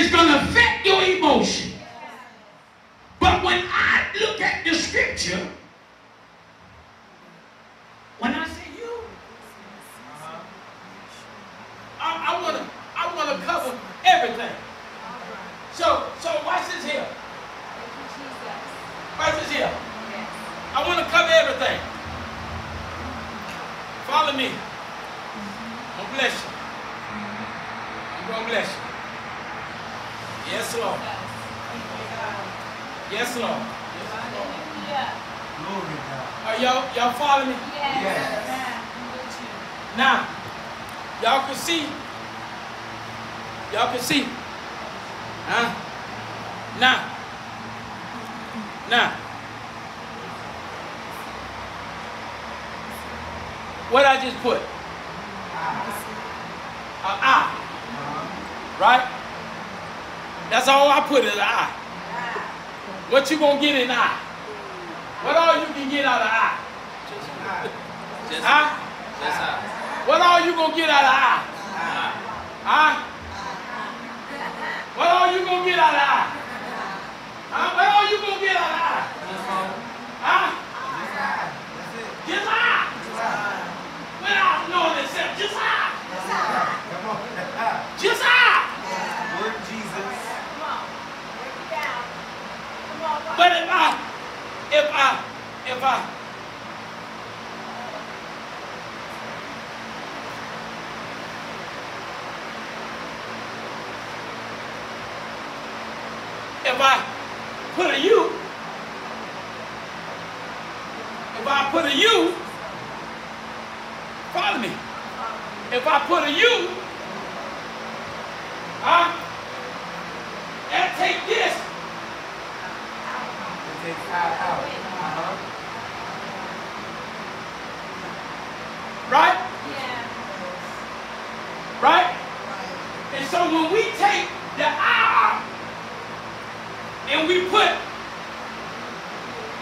is going to affect your emotion. But when I look at the scripture,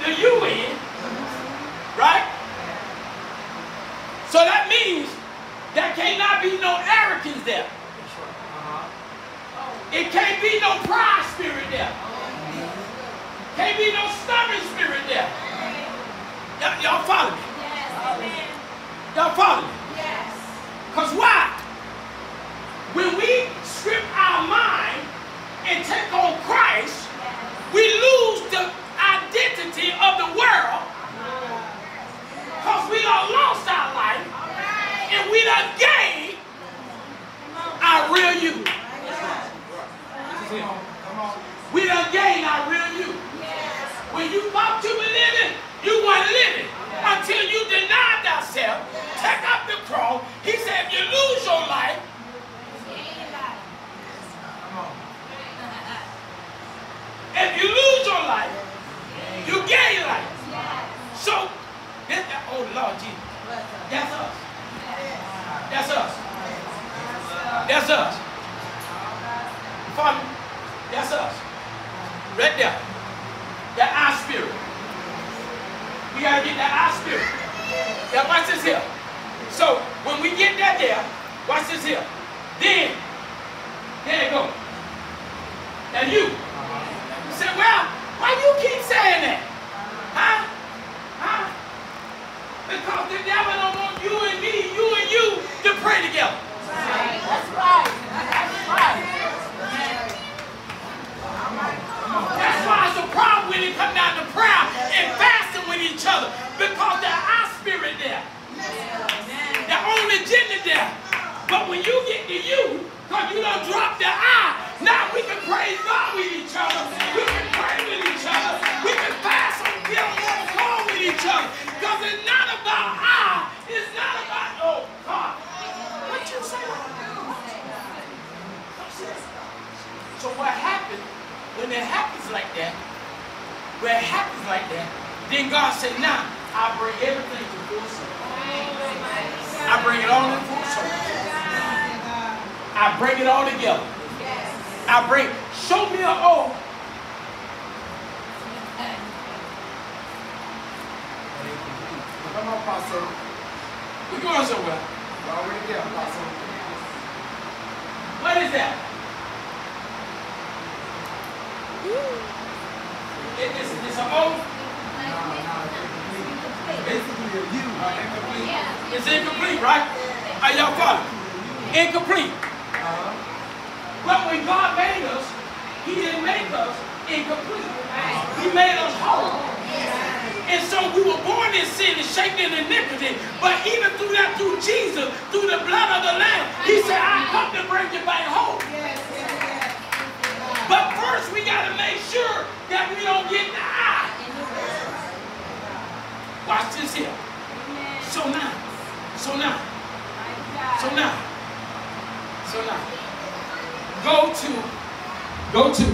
the U in, right? So that means there cannot be no arrogance there. It can't be no pride spirit there. Can't be no stubborn spirit there. Y'all, y'all follow me? Y'all follow me? Because why? When we strip our mind and take on Christ, we lose identity of the world because we done lost our life and we done gained our real you. We done gained our real you. When you thought you were living, you weren't living until you denied thyself, take up the cross. He said, if you lose your life, if you lose your life, you gain life. So, this, oh Lord Jesus, that's us. That's us. That's us. Father, that's us. Right there. That our spirit. We gotta get that our spirit. Now watch this here. So when we get that there, watch this here. Then, there you go. Now you. You say, well, why you keep saying that? Huh? Huh? Because the devil don't want you and me, you and you to pray together. That's right. That's right. That's why it's a problem when it come down to prayer and fasting with each other. Because there are spirit there. Their own agenda there. But when you get to you, because you don't drop the eye, now we can praise God with each other. We can pray with each other. We can fast and get on one accord with each other. Because it's not about I. It's not about, oh God. What you say? So what happens when it happens like that? When it happens like that, then God said, "Now I bring everything to full circle. I bring it all in full circle. I bring it all together. I bring. Show me an oath. Come on, Pastor. We going somewhere. You're already there, Pastor. What is that? It- it's, it's an oath. Basically, you are incomplete. It's incomplete, right? Are y'all following? Incomplete. But when God made us, He didn't make us incomplete. He made us whole. And so we were born in sin and shaped in iniquity. But even through that, through Jesus, through the blood of the Lamb, He said, I come to bring you back home. But first, we got to make sure that we don't get in the eye. Watch this here. So now, so now, so now, so now, go to, go to,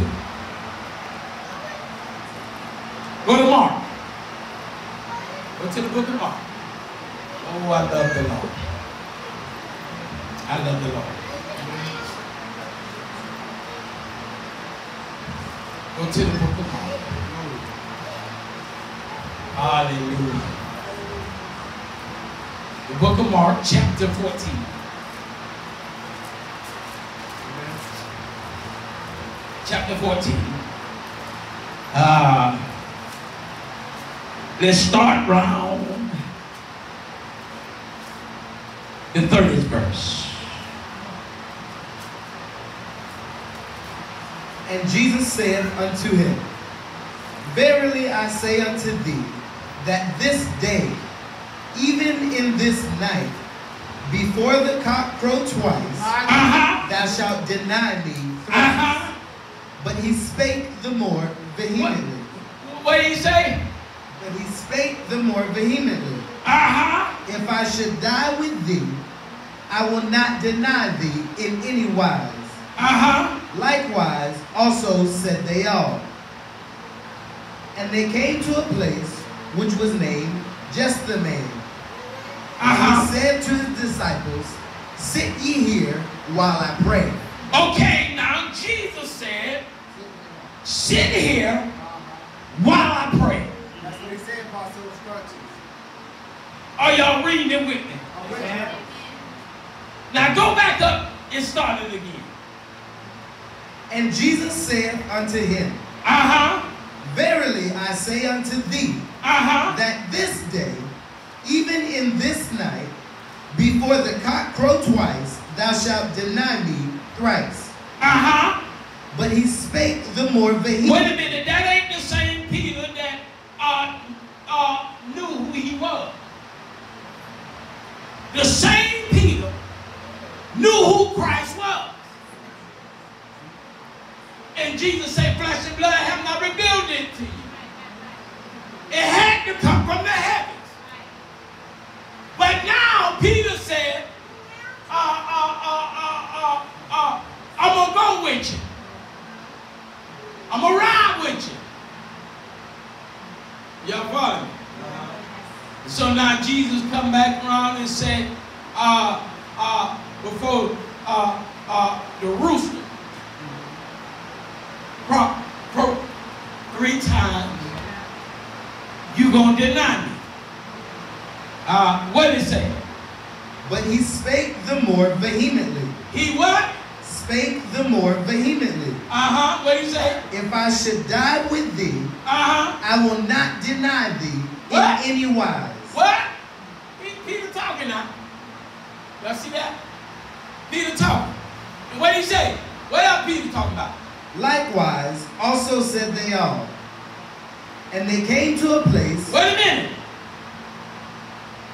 go to Mark. Go to the book of Mark. Oh, I love the Lord. I love the Lord. Go to the book of Mark. Hallelujah. The book of Mark, chapter 14. Chapter 14. Uh, let's start round the 30th verse. And Jesus said unto him, Verily I say unto thee, that this day, even in this night, before the cock crow twice, Uh-huh. thou shalt deny me. Uh-huh. But he spake the more vehemently. What did he say? But he spake the more vehemently. Uh-huh. If I should die with thee, I will not deny thee in any wise. Uh-huh. Likewise, also said they all. And they came to a place which was named Gethsemane. And Uh-huh. he said to his disciples, Sit ye here while I pray. Okay, now Jesus said, sit here while I pray. That's what he said, Pastor instructions. Are y'all reading it with me? I'm with you. Now go back up and start it again. And Jesus said unto him, Uh-huh. Verily I say unto thee, Uh-huh. that this day, even in this night, before the cock crow twice, thou shalt deny me thrice. Uh-huh. But he spake the more Wait a minute, that ain't the same Peter that uh, uh, knew who he was. The same Peter knew who Christ was. And Jesus said, flesh and blood have not revealed it to you. It had to come from the heavens. But now Peter said, uh, uh, uh, I'm going to go with you. I'm going to ride with you. Y'all follow me? So now Jesus come back around and said, uh, uh, before uh, uh, the rooster crow three times, you gonna deny me. Uh, what did it say? But he spake the more vehemently. He what? Spake the more vehemently. Uh-huh. What did he say? If I should die with thee, Uh-huh. I will not deny thee What? in any wise. What? Peter talking now. Y'all see that? Peter talking. And what did he say? What else Peter talking about? Likewise, also said they all. And they came to a place. Wait a minute.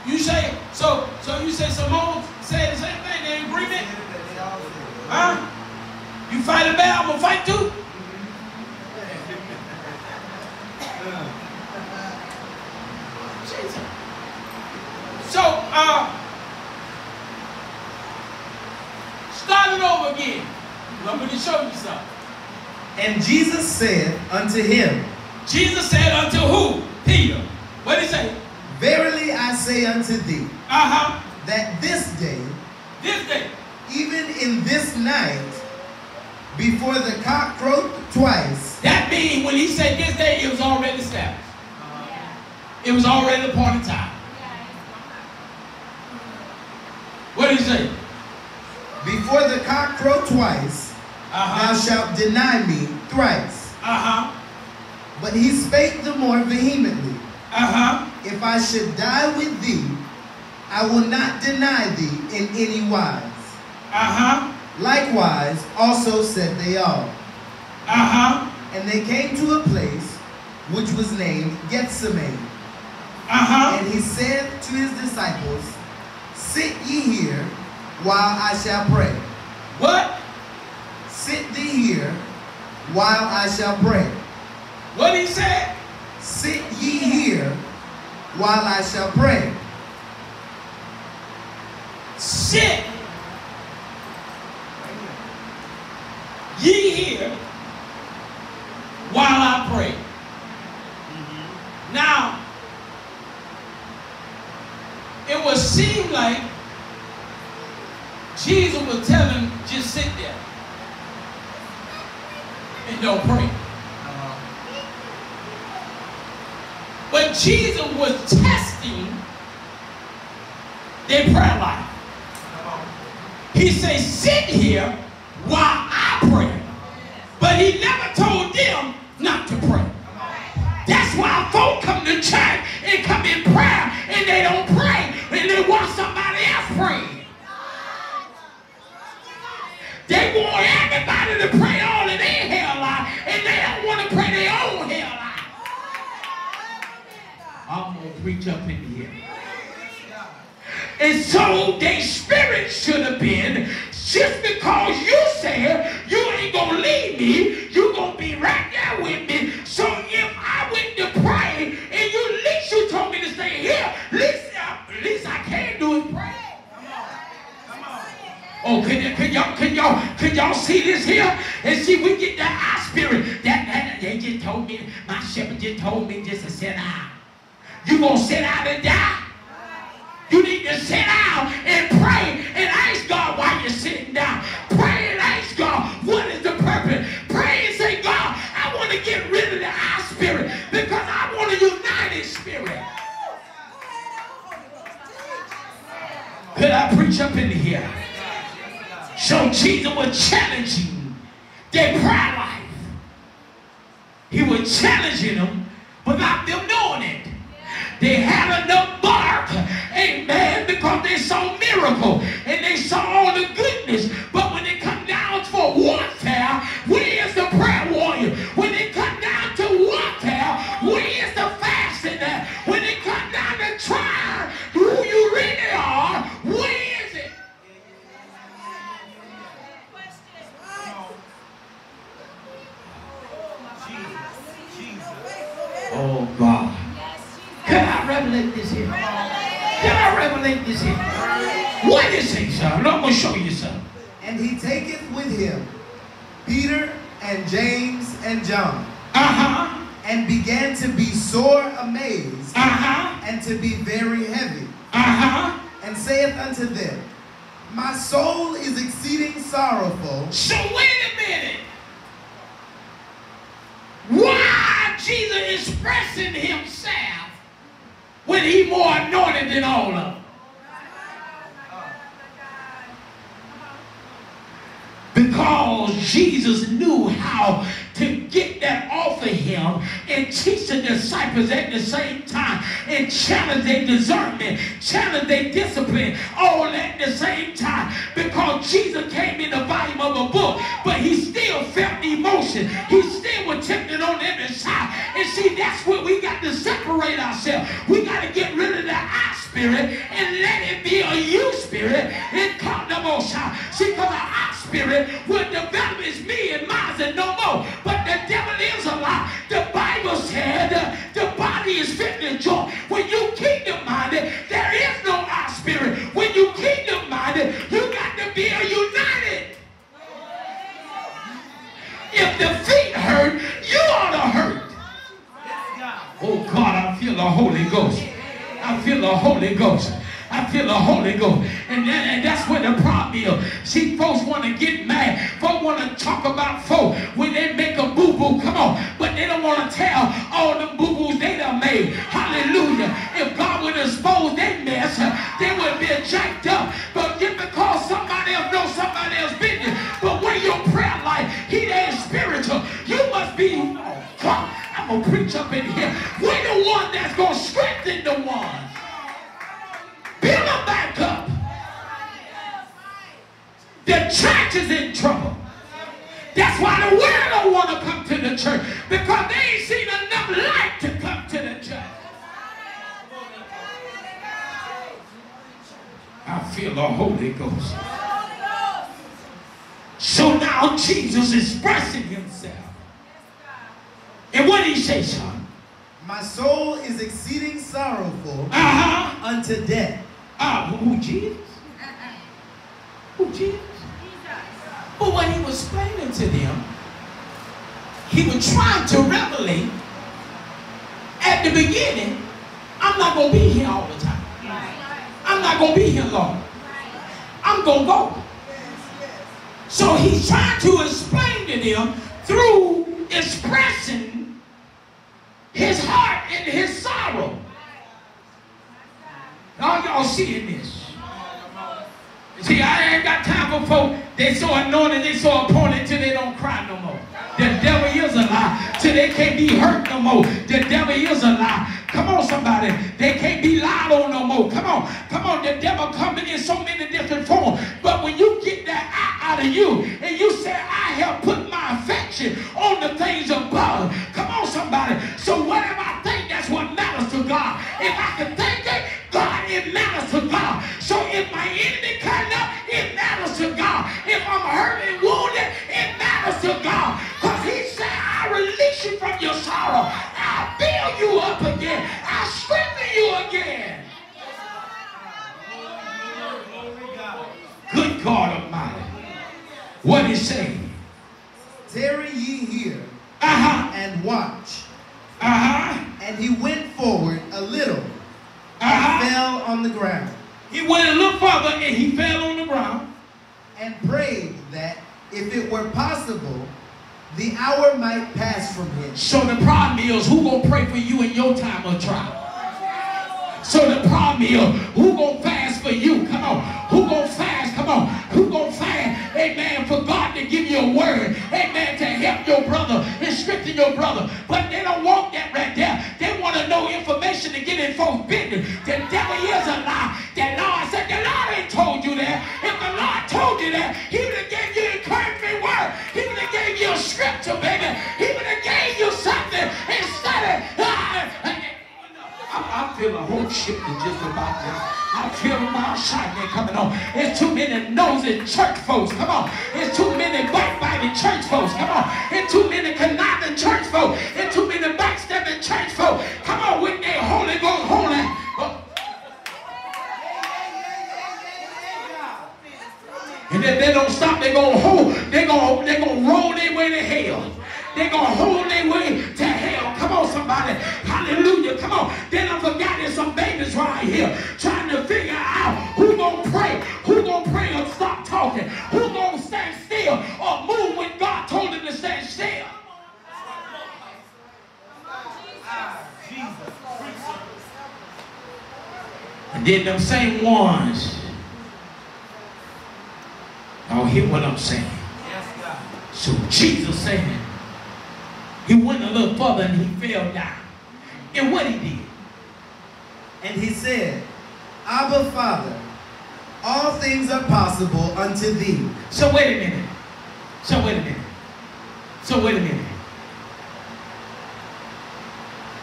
You say, so so you say Simon said the same thing, they agreement? Huh? You fight a battle, I'm gonna fight too? Jesus. So, uh, start it over again. I'm going to show you something. And Jesus said unto him, Jesus said unto who? Peter. What did he say? Verily I say unto thee, Uh-huh. that this day, This day. Even in this night, before the cock crowed twice, That means when he said this day, it was already established. It was already the point of time. What did he say? before the cock crowed twice, thou Uh-huh. shalt deny me thrice. Uh-huh. But he spake the more vehemently, Uh-huh. If I should die with thee, I will not deny thee in any wise. Uh-huh. Likewise, also said they all. Uh-huh. And they came to a place which was named Gethsemane. Uh-huh. And he said to his disciples, Sit ye here while I shall pray. What? Sit thee here while I shall pray. What he said? Sit ye here while I shall pray. Sit ye hear while I pray. Now, it would seem like Jesus was telling him, just sit there and don't pray. But Jesus was testing their prayer life. He said, sit here while I pray. But he never told them not to pray. That's why folk come to church and come in prayer and they don't pray and they want somebody else praying. They want everybody to pray all of their hell and they don't want to pray their own hell. I'm going to preach up in the here. And so their spirit should have been, just because you said you ain't gonna leave me, you gonna be right there with me. So if I went to pray and you at least you told me to stay here, at least, at least I can do is pray. Come on. Come on. Oh, can, can y'all can y'all can y'all see this here? And see, we get that eye spirit. That, they just told me, my shepherd just told me just to sit down. You gonna sit down and die? Could I preach up in here? So Jesus was challenging their prayer life. He was challenging them without them knowing it. They had enough bark, amen, because they saw miracle and they saw all the goodness. I revelate this here? What is it, sir? I'm going to show you something. And he taketh with him Peter and James and John, Uh-huh. and began to be sore amazed Uh-huh. and to be very heavy, Uh-huh. and saith unto them, My soul is exceeding sorrowful, So wait a minute. Why Jesus expressing himself when he more anointed than all of them? Because Jesus knew how to get that off of him and teach the disciples at the same time and challenge their discernment, challenge their discipline, all at the same time. Because Jesus came in the volume of a book, but he still felt emotion. He still was tempted on every side. And see, that's where we got to separate ourselves. We got to get rid of the I spirit and let it be a you spirit and come the most high. See, because spirit will develop as me and mine and no more. But the devil is a lie. The Bible said uh, the body is fit to joy. When you kingdom minded, there is no I spirit. When you kingdom minded, you got to be united. If the feet hurt, you ought to hurt. Oh God, I feel the Holy Ghost. I feel the Holy Ghost. I feel the Holy Ghost. And, that, and that's where the problem is. See, folks want to get mad. Folks want to talk about folk when they make a boo-boo. Come on. But they don't want to tell all the boo-boos they done made. Hallelujah. If God would expose their mess, they would be jacked up. But just because somebody else knows somebody else's business, but where your prayer life, he that is spiritual, you must be I'm gonna preach up in here. We're the one that's gonna strengthen the ones. Build them back up. The church is in trouble. That's why the world don't want to come to the church because they ain't seen enough light to come to the church. I feel the Holy Ghost. So now Jesus is expressing himself. And what did he say, son? My soul is exceeding sorrowful Uh-huh. unto death. Ah, who Jesus? Who Jesus? But when he was explaining to them, he was trying to revelate at the beginning, I'm not going to be here all the time. I'm not going to be here long. I'm going to go. So he's trying to explain to them through expressing his heart and his sorrow. All y'all seeing this? See, I ain't got time for folk. They so anointed, they so appointed till they don't cry no more. The devil is a lie. Till they can't be hurt no more. The devil is a lie. Come on, somebody. They can't be lied on no more. Come on. Come on. The devil coming in so many different forms. But when you get that I out of you and you say, I have put my affection on the things above. Come on, somebody. So whatever I think, that's what matters to God. If I can think it, God, it matters to God. So if my hurt and wounded, it matters to God. Because he said, I release you from your sorrow. I build you up again. I strengthen you again. Good God Almighty. What he saying? Tarry ye here Uh-huh. and watch. Uh-huh. And he went forward a little and Uh-huh. fell on the ground He went a little further and he fell on the ground. And prayed that if it were possible, the hour might pass from him. So the problem is, who gonna pray for you in your time of trial? So the problem is, who gonna fast for you? Come on. Who gonna fast? Come on. Who gonna find, Amen. For God to give you a word. Amen. To help your brother strengthen your brother. But they don't want that right there. They want to know information to get in folks' business. The devil is a lie. The Lord said, the Lord ain't told you that. If the Lord told you that, he would have gave you encouragement word. He would have gave you a scripture, baby. He would have gave you something instead of... Ah, I, I feel a whole shifting just about this. I feel my shining coming on. There's too many nosy church folks. Come on. There's too many backbiting church folks. Come on. There's too many conniving church folks. There's too many backstabbing church folks. Come on with their Holy Ghost holy. Oh. And if they don't stop, they're gonna hold, they're they're gonna roll their way to hell. They're gonna hold their way to hell. Come on, somebody. Hallelujah. Come on. Then I forgot there's some babies right here trying to figure out who gonna pray, who gonna pray or stop talking, who gonna stand still or move when God told them to stand still. And then them same ones. Y'all hear what I'm saying? So Jesus said, he went a little further and he fell down. And what he did? And he said, Abba, Father, all things are possible unto thee. So wait a minute. So wait a minute. So wait a minute.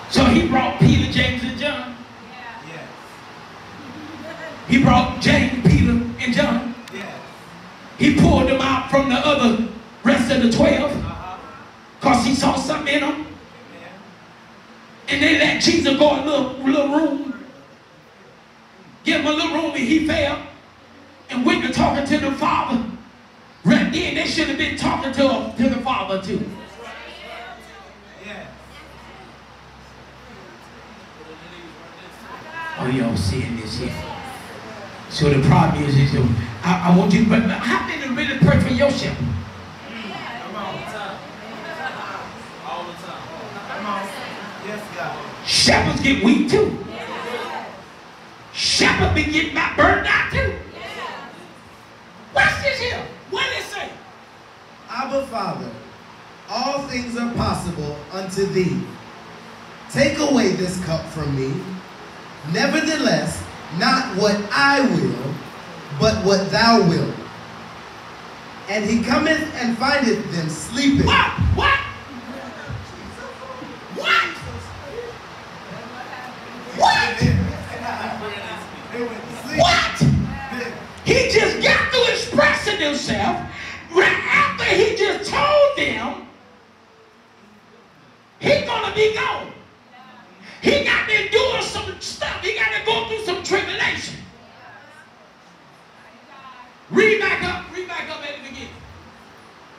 So he brought Peter, James, and John. Yeah. He brought James, Peter, and John. He pulled them out from the other rest of the 12 because he saw something in them. And they let Jesus go a little, little room. Give him a little room and he fell. And to talking to the Father. Right then, they should have been talking to, to the Father too. Oh, y'all seeing this here? So the problem is, is I, I want you, but how many really pray for yourself? All the time. Yes, God. Shepherds get weak too. Shepherds be getting my burned out too. What's this here. What did it say? Abba, Father, all things are possible unto thee. Take away this cup from me. Nevertheless, not what I will, but what thou wilt. And he cometh and findeth them sleeping. What? What? What? What? They went to sleep. What? He just got through expressing himself right after he just told them he's gonna be gone. He got to endure some stuff. He got to go through some tribulation. Read back up. Read back up at the beginning.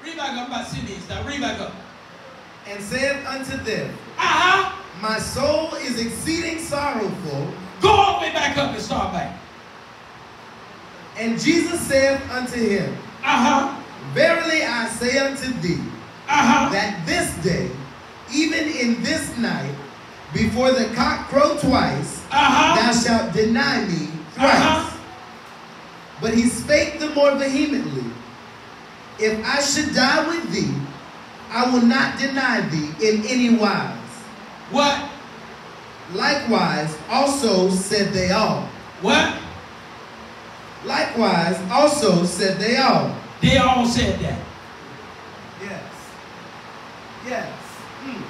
Read back up about Sydney stuff. Read back up. And saith unto them, Uh-huh. My soul is exceeding sorrowful. Go all the way back up and start back. And Jesus saith unto him, Uh-huh. Verily I say unto thee, Uh-huh. that this day, even in this night, before the cock crow twice, Uh-huh. thou shalt deny me thrice. Uh-huh. But he spake the more vehemently, If I should die with thee, I will not deny thee in any wise. What? Likewise, also said they all. What? Likewise, also said they all. They all said that. Yes. Yes. Mm.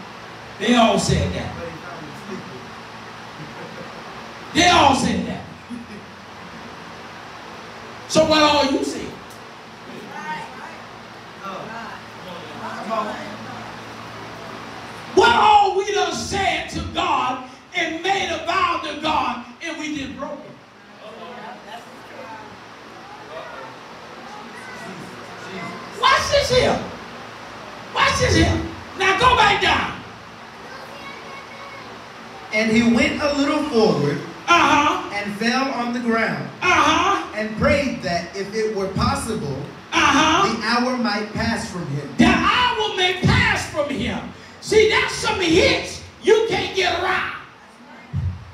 They all said that. But he found him sleeping. They all said that. So what all you said? Oh. Come on. What said to God and made a vow to God and we did broke it? Watch this here. Watch this here. Now go back down. And he went a little forward Uh-huh. and fell on the ground Uh-huh. and prayed that if it were possible, Uh-huh. the hour might pass from him. The hour may pass from him. See, that's some hits you can't get around.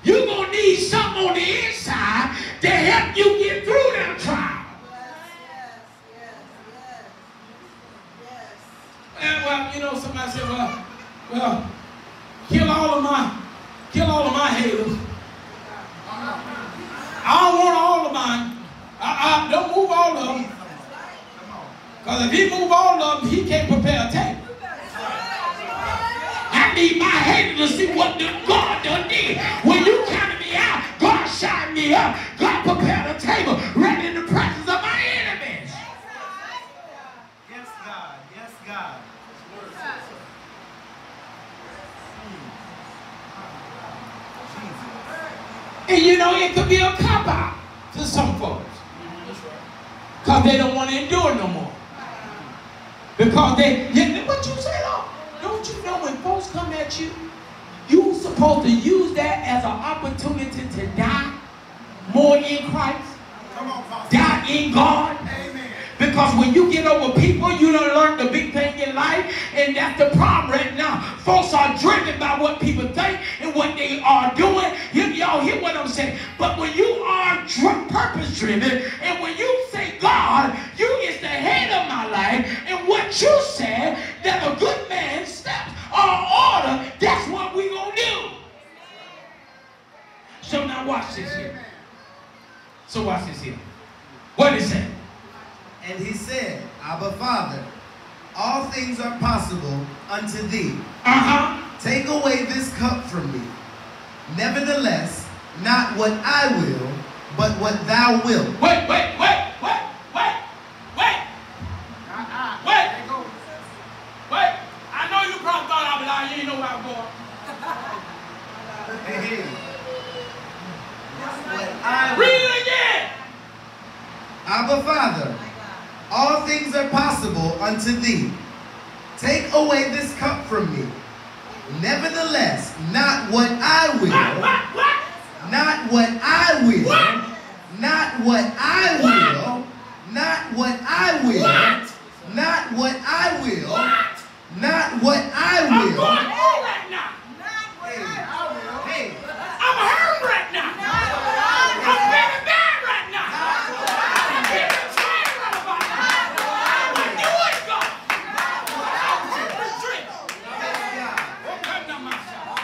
You're going to need something on the inside to help you get through that trial. And well, you know, somebody said, well, well, kill all of my, kill all of my haters. I don't want all of mine. I, I don't move all of them. Because if he move all of them, he can't prepare a table. I need my haters to see what the God done did. When you counted me out, God shot me up. God prepared a table ready in the presence of my enemies. Yes, God. Yes, God. And you know, it could be a cop out to some folks. Because they don't want to endure no more. Because they, yeah, what you say, though? Don't you know when folks come at you, you're supposed to use that as an opportunity to die more in Christ, Come on, die in God. Amen. Because when you get over people, you don't learn the big thing in life, and that's the problem right now. Folks are driven by what people think and what they are doing. Y'all hear what I'm saying? But when you are purpose driven, and when you say, God, you is the head of my life, and what you said that a good man's steps are order, that's what we gonna do. So now watch this here. So watch this here. What is it? And he said, Abba Father, all things are possible unto thee. Uh-huh. Take away this cup from me. Nevertheless, not what I will, but what thou wilt. Wait, wait, wait, wait, wait, wait, Uh-uh. Wait. There you go. wait. I know you probably thought I was lying. You ain't know where I'm going. Hey, hey. What I Read it again. Abba Father, all things are possible unto thee. Take away this cup from me. Nevertheless, not what I What, will, what, what? not what I will, What? not what I will, not what I will, What? not what I will, What? not what I will. going through right now. Hey, hey, I'm hurt right now. I'm very bad right now. I'm very tired right about now. But you ain't God. I'm purpose driven. yes, God. Oh, come down my side.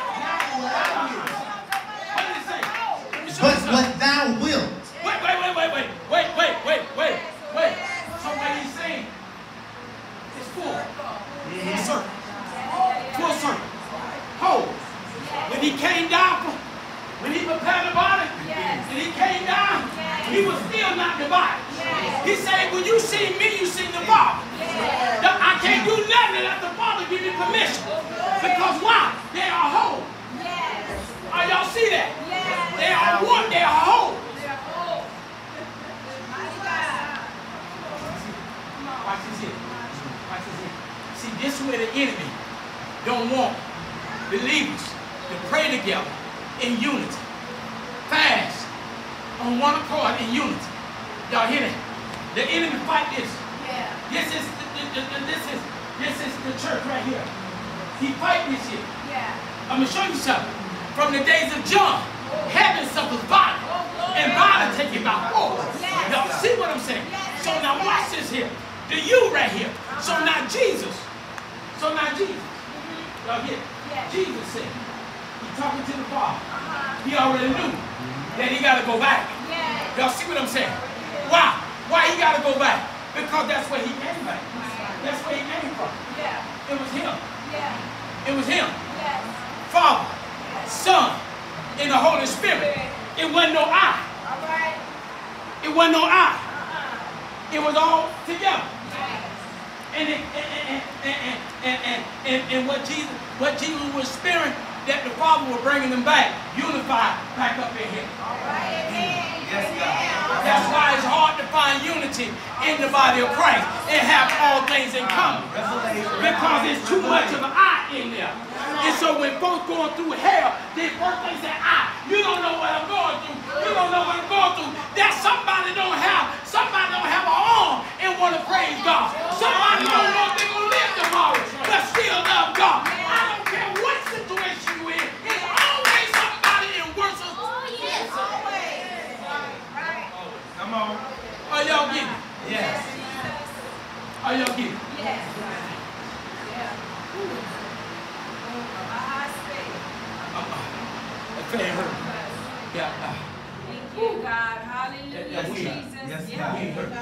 Have the body, Yes. and he came down, he was still not divided. Yes. He said, when you see me, you see the Father. Yes. I can't do nothing unless the Father give me permission. Oh, because why? They are whole. Yes. Are y'all see that? Yes. They are one, they are whole. They're whole. Mighty God. Watch this here. Watch this here. See, this is where the enemy don't want believers to pray together in unity. Fast on one accord in unity. Y'all hear that? The enemy fight this. Yeah. This is the, the, the, this is this is the church right here. He fight this here. Yeah. I'm gonna show you something. From the days of John, heaven suffers body, oh, and body take it by force. Yes. Y'all see what I'm saying? Yes. So now watch this here. The you right here. So uh-huh. now Jesus. So now Jesus. Mm-hmm. Y'all get it? Yes. Jesus said, talking to the Father. He already knew that he got to go back. Y'all see what I'm saying? Why? Why he got to go back? Because that's where he came back. That's where he came from. It was him. It was him. Father, Son, and the Holy Spirit. It wasn't no I. It wasn't no I. It was all together. And, and, and, and, and, and, and, and what Jesus what Jesus was spirit that the Father was bringing them back, unified back up in here. That's why it's hard to find unity in the body of Christ and have all things in common. Because there's too much of an I in there. And so when folks going through hell, they first they say, I, you don't know what I'm going through. You don't know what I'm going through. That somebody don't have, somebody don't have an arm and want to praise God. Somebody don't know if they're going to live tomorrow, but still love God. I don't care what situation you in. It's always somebody in worse. Oh, yes. Always. Right. Come on. Are y'all getting it? Yes. Are y'all getting it? Yes. Yeah. I say. That fan. Yeah. uh, Thank you, God. Hallelujah, Yeah, yeah, we- Jesus. yes, Yeah. we hurt.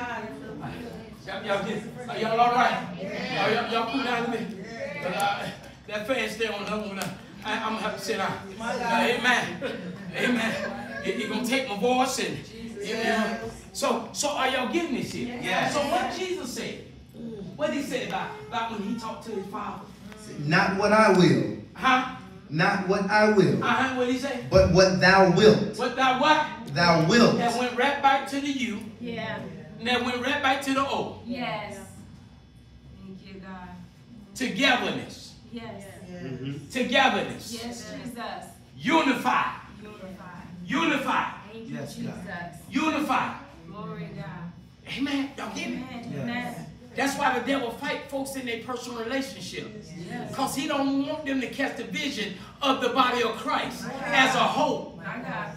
Y'all, y'all, get, are y'all all right? Y'all, y'all, y'all cool down a bit? Uh, that fan stay on the other one. uh, I, I'm gonna have to sit down. Uh, amen. Amen. It, it gonna take my voice and. you know. So, so are y'all getting this here? Yes. So what Jesus said? What did he say about, about when he talked to his father? Not what I will, Huh? not what I will, Uh-huh. What did he say? but what thou wilt. What that what? Thou wilt. That went right back to the U. Yeah. That went right back to the O. Yes. Thank you, God. Togetherness. Yes. Togetherness. Yes, Jesus. Unify. Unified. Unify. Thank you, Yes, God. Jesus. Unify. Glory God. Amen. Y'all get me? Amen. Yes. Amen. That's why the devil fight folks in their personal relationship. Because he don't want them to catch the vision of the body of Christ as a whole. My God.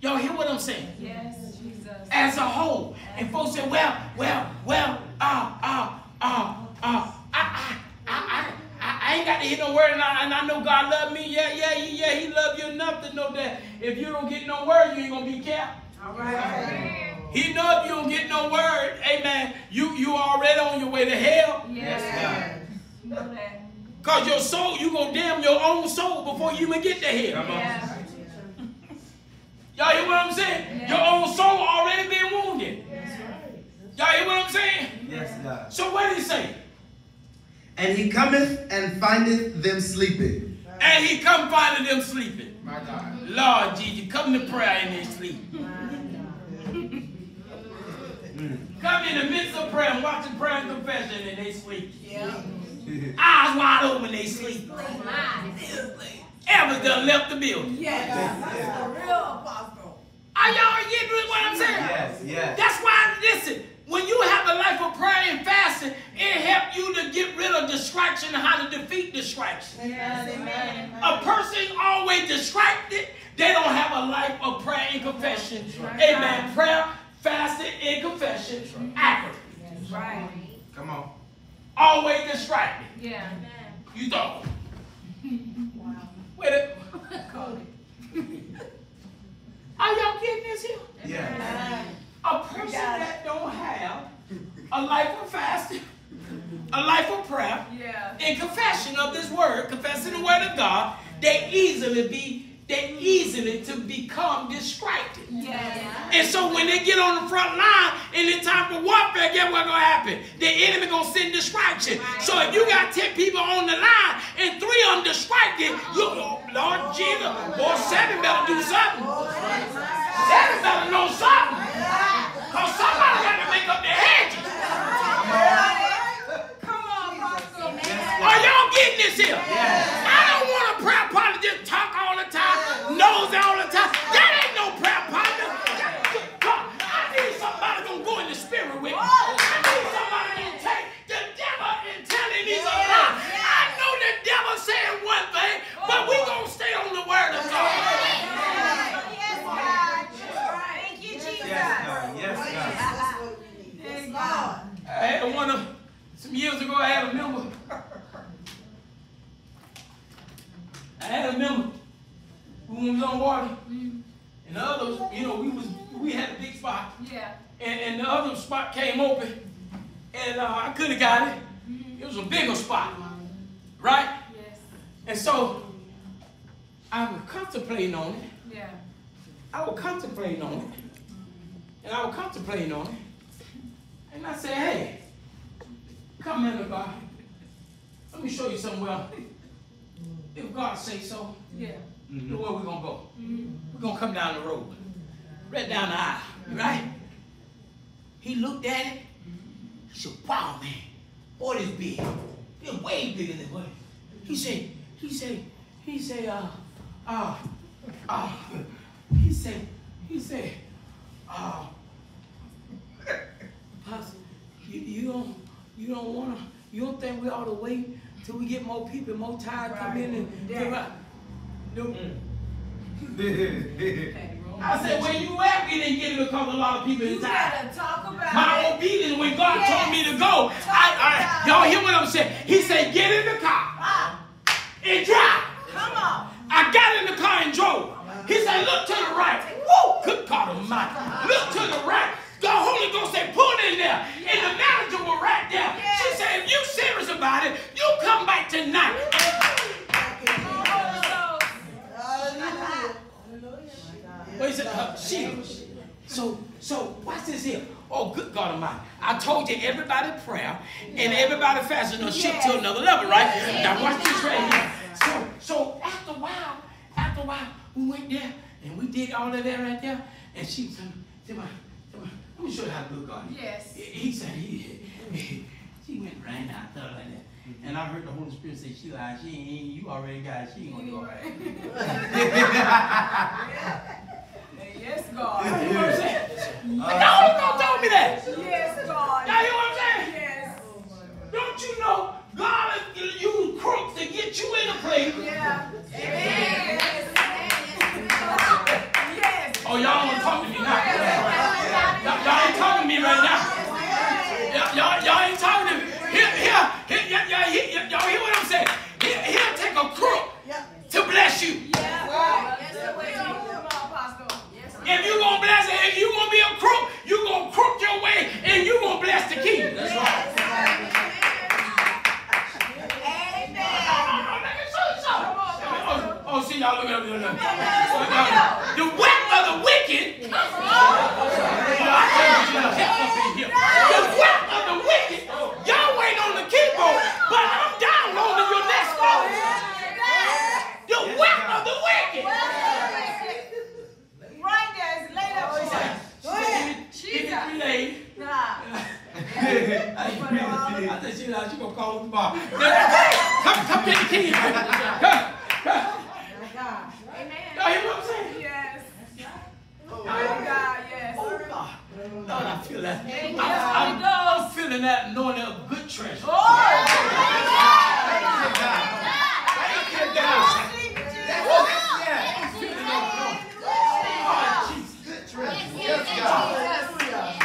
Y'all hear what I'm saying? Yes, Jesus. As a whole. And folks say, well, well, well, uh, uh, uh, uh, I, I, I, I, I, I ain't got to hear no word, and I, and I know God love me. Yeah, yeah, yeah, he love you enough to know that if you don't get no word, you ain't gonna be kept. All right. He know if you don't get no word, amen, you you already on your way to hell. Yes. Know that. Cause your soul, you gonna damn your own soul before you even get to hell. Come. Yeah. Y'all hear what I'm saying? Yeah. Your own soul already been wounded. Y'all hear what I'm saying? Yes, God. So what did he say? And he cometh and findeth them sleeping. And he come finding them sleeping. My God. Lord Jesus, come to prayer in their sleep. Come in the midst of prayer and watching prayer and confession and they sleep. Yeah. Eyes wide open, they sleep. Ever done left the building. Yeah. That's the real apostle. Are y'all getting what I'm saying? Yes, yes. That's why, listen, when you have a life of prayer and fasting, it helps you to get rid of distraction and how to defeat distraction. Yes, amen. A person always distracted, they don't have a life of prayer and confession. Amen. Prayer, fasting, and confession, accurate. Right. Come on. Always distracted. Yeah. You don't. wow. Wait a Are y'all getting this here? Yes. A person that don't have a life of fasting, a life of prayer, Yeah. and confession of this word, confessing the word of God, they easily be they easily to become distracted. Yes. And so when they get on the front line and it's time for warfare, guess what's gonna happen? The enemy gonna send distraction. So if you got 10 people on the line and three of them distracted, you oh, Lord Jesus, boy, seven better do something. Seven better know something. Cause somebody got to make up their hedges. Come on, Apostle. Are y'all getting this here? I don't want a prayer partner just talk all the time, nose all the time. That ain't no prayer partner. That- I need somebody gonna go in the spirit with me. I need somebody to take the devil and tell him he's a lie. I know the devil saying one thing, but we gonna stay on the word of God. Yes, God. Thank you, Jesus. Yes, God. Yes, God. Yes, God. I had one of some years ago. I had a member. I had a member who was on water, and the others, you know, we was we had a big spot, Yeah. and, and the other spot came open, and uh, I could have got it. It was a bigger spot, right? Yes. And so I was contemplating on it. Yeah. I was contemplating on it. And I was contemplating on it. And I said, hey, come in, God. Let me show you something well. If God say so, Yeah. you know where we're gonna go. We're gonna come down the road. Right down the aisle, right? He looked at it. He said, wow, man, boy, this big. It's way bigger than what. He said, he said, he said, uh, uh, uh, he said, he said, uh, Pastor, you, you don't, you don't wanna, you don't think we ought to wait till we get more people, more time come in and, Yeah. No. I said, where you at? We didn't get it because a lot of people You in time. better talk about My it. obedience when God told me to go. I, I, y'all hear what I'm saying? He said, get in the car ah. and drive. Come on. I got in the car and drove. He said, look to the right. Woo! Good God Almighty. Look to the right. The Holy Ghost said, pull it in there. And the manager was right there. She said, if you serious about it, you come back tonight. What is it? Uh, shield. So, so watch this here. Oh, good God Almighty. I told you everybody prayer and everybody fasting will shift to another level, right? Now watch this right here. So, so after a while, after a while, we went there and we did all of that right there. And she said, said, "Ma, said, Ma, let me show how to do God. Yes. He, he said, he, she went right out there like that. And I heard the Holy Spirit say, she lied. She ain't, you already got it. She ain't gonna do all right. Yes, God. You know what I'm saying? The Holy Ghost told me that. Yes, God. Y'all hear what I'm saying? Yes. Don't you know God will use crooks to get you in a place? Yeah. Amen. Yes. Oh, y'all don't talk to me now. Y'all, y'all ain't talking to me right now. Y'all, y'all, y'all ain't talking to me. Here, here, here, y'all, y'all, hear- y'all hear what I'm saying? Here, he'll take a crook to bless you. Yeah. Right. That's the way you come on, Apostle. Yes. If you gonna bless it, if you gonna be a crook, you gonna crook your way and you gonna bless the king. That's right. Amen. Let me show you something. Oh, oh, see y'all look at me. Look at. The wealth of the wicked. Oh, I can't help up in here. The wealth of the wicked. Y'all wait on the keyboard, but I'm downloading your next phone. The wealth of the wicked. Right there, it's laid up for you. Give me three days. Nah. I said, she, she gonna call him tomorrow. Come, come get the key. Come, come. Amen. Y'all hear what I'm saying? Yes. Oh, God, yes. Oh, God. Lord, I feel that. Yes, I'm, Holy I'm, I'm Ghost. feeling that knowing a good treasure. Oh, Jesus. Oh,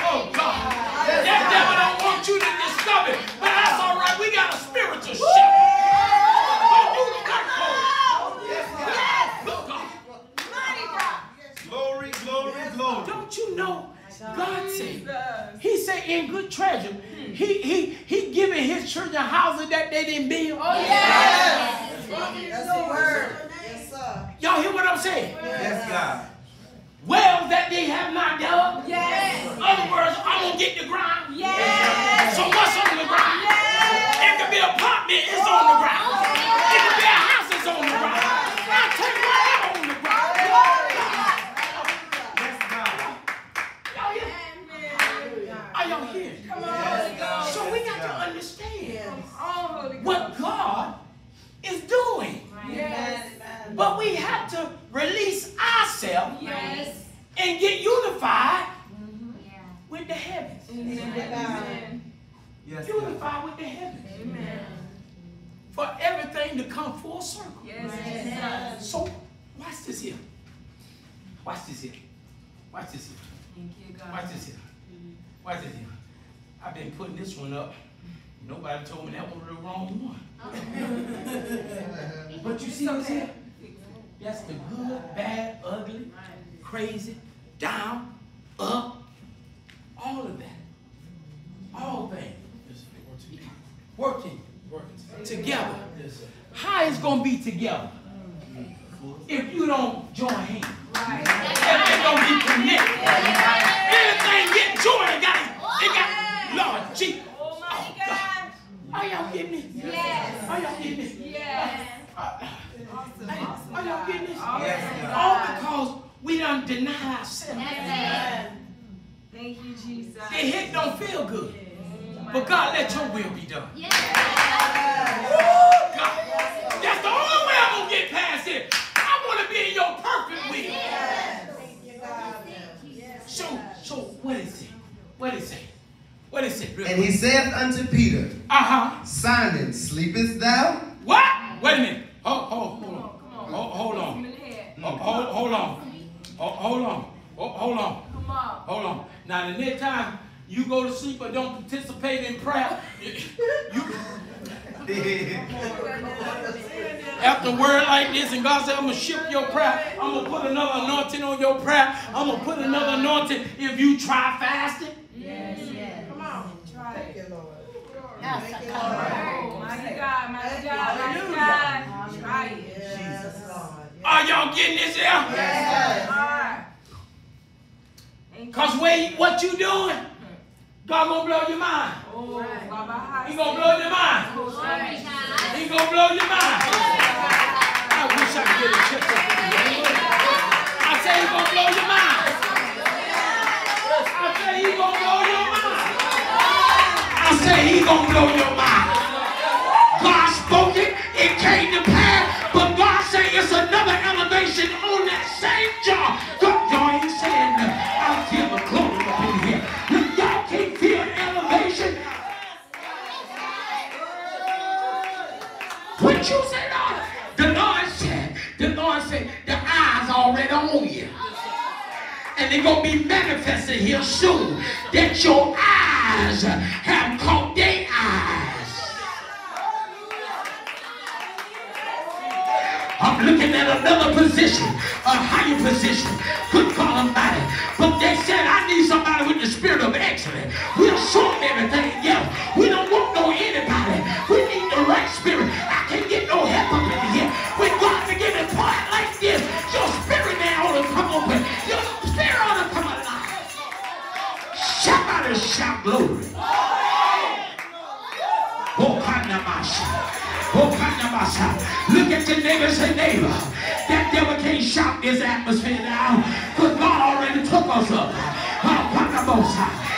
oh, God. That devil don't want you to discover it, but that's all right. We got a spiritual shift. Don't do the work for it. Good God. Glory, glory, glory. Don't you know? God said, He said in good treasure, he he he giving his children houses that they didn't build. Oh, yes. That's the word. Yes, sir. Y'all hear what I'm saying? Yes, God. Wells that they have not dug. Yes. In other words, I'm gonna get the ground. Yes. So what's on the ground? Yes. It could be an apartment, it's on the ground. It could be a house, it's on the ground. You doing? God gonna blow your mind. He gonna blow your mind. He gonna blow your mind. I wish I could get a check up. I say he gonna blow your mind. I say he gonna blow your mind. I say he gonna blow your mind. God spoke it, it came to pass, but God say it's another elevation on that same job. God, And they're going to be manifested here soon. That your eyes have caught their eyes. I'm looking at another position, a higher position. Good God Almighty. But they said, I need somebody with the spirit of excellence. We'll show them everything else. We don't want no anybody. We need the right spirit. Somebody shout glory. Look at your neighbor and say, neighbor, that devil can't shout this atmosphere now. Because God already took us up.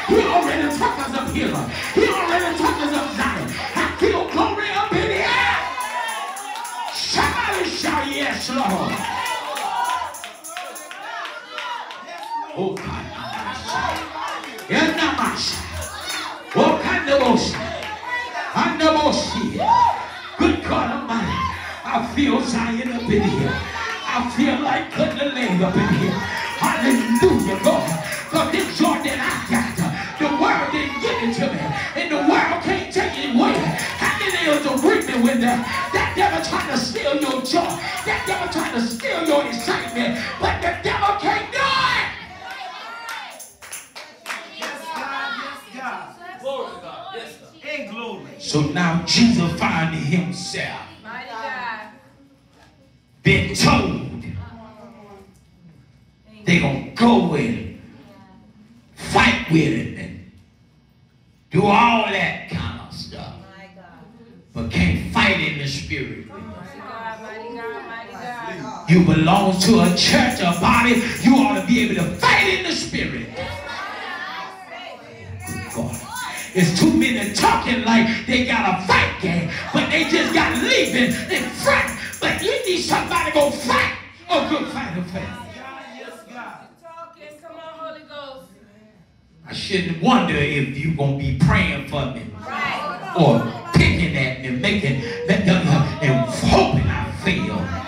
He already took us up here. He already took us up Zion. I feel glory up in the air. Somebody shout, yes, Lord. Oh, Kanamasha. Oh, Good God Almighty. I feel Zion up in here. I feel like putting a leg up in here. Hallelujah, God. For this joy that I got, the world didn't it to me. And the world can't take it away. How many of us agree with that? That devil trying to steal your joy. That devil trying to steal your excitement. But the devil can't do God. Yes, Glory to God. Yes, God. And glory. So now Jesus find himself Mighty God. been told they gonna go with it, fight with it, and do all that kind of stuff, but can't fight in the spirit. You belong to a church, a body. You ought to be able to fight It's too many talking like they got a fight game, but they just got leaving in front. But you need somebody to go fight a good fight of faith. Yes, God. Talking, come on, Holy Ghost. I shouldn't wonder if you gonna be praying for me Right. or picking at me, making uh, and hoping I fail.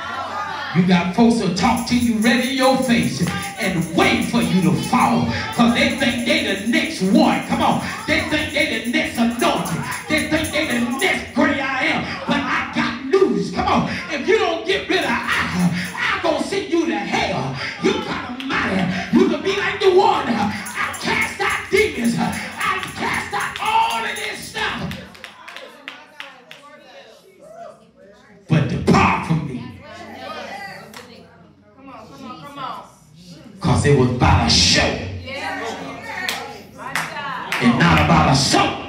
You got folks who talk to you right in your face and wait for you to fall. Because they think they the next one. Come on. They think they the next anointed. They think they the next great I am. But I got news. Come on. If you don't get rid of I, I'm going to send you to hell. You kind of mighty. You can be like the one. I cast out demons. Because it was about a show. And not about a soul.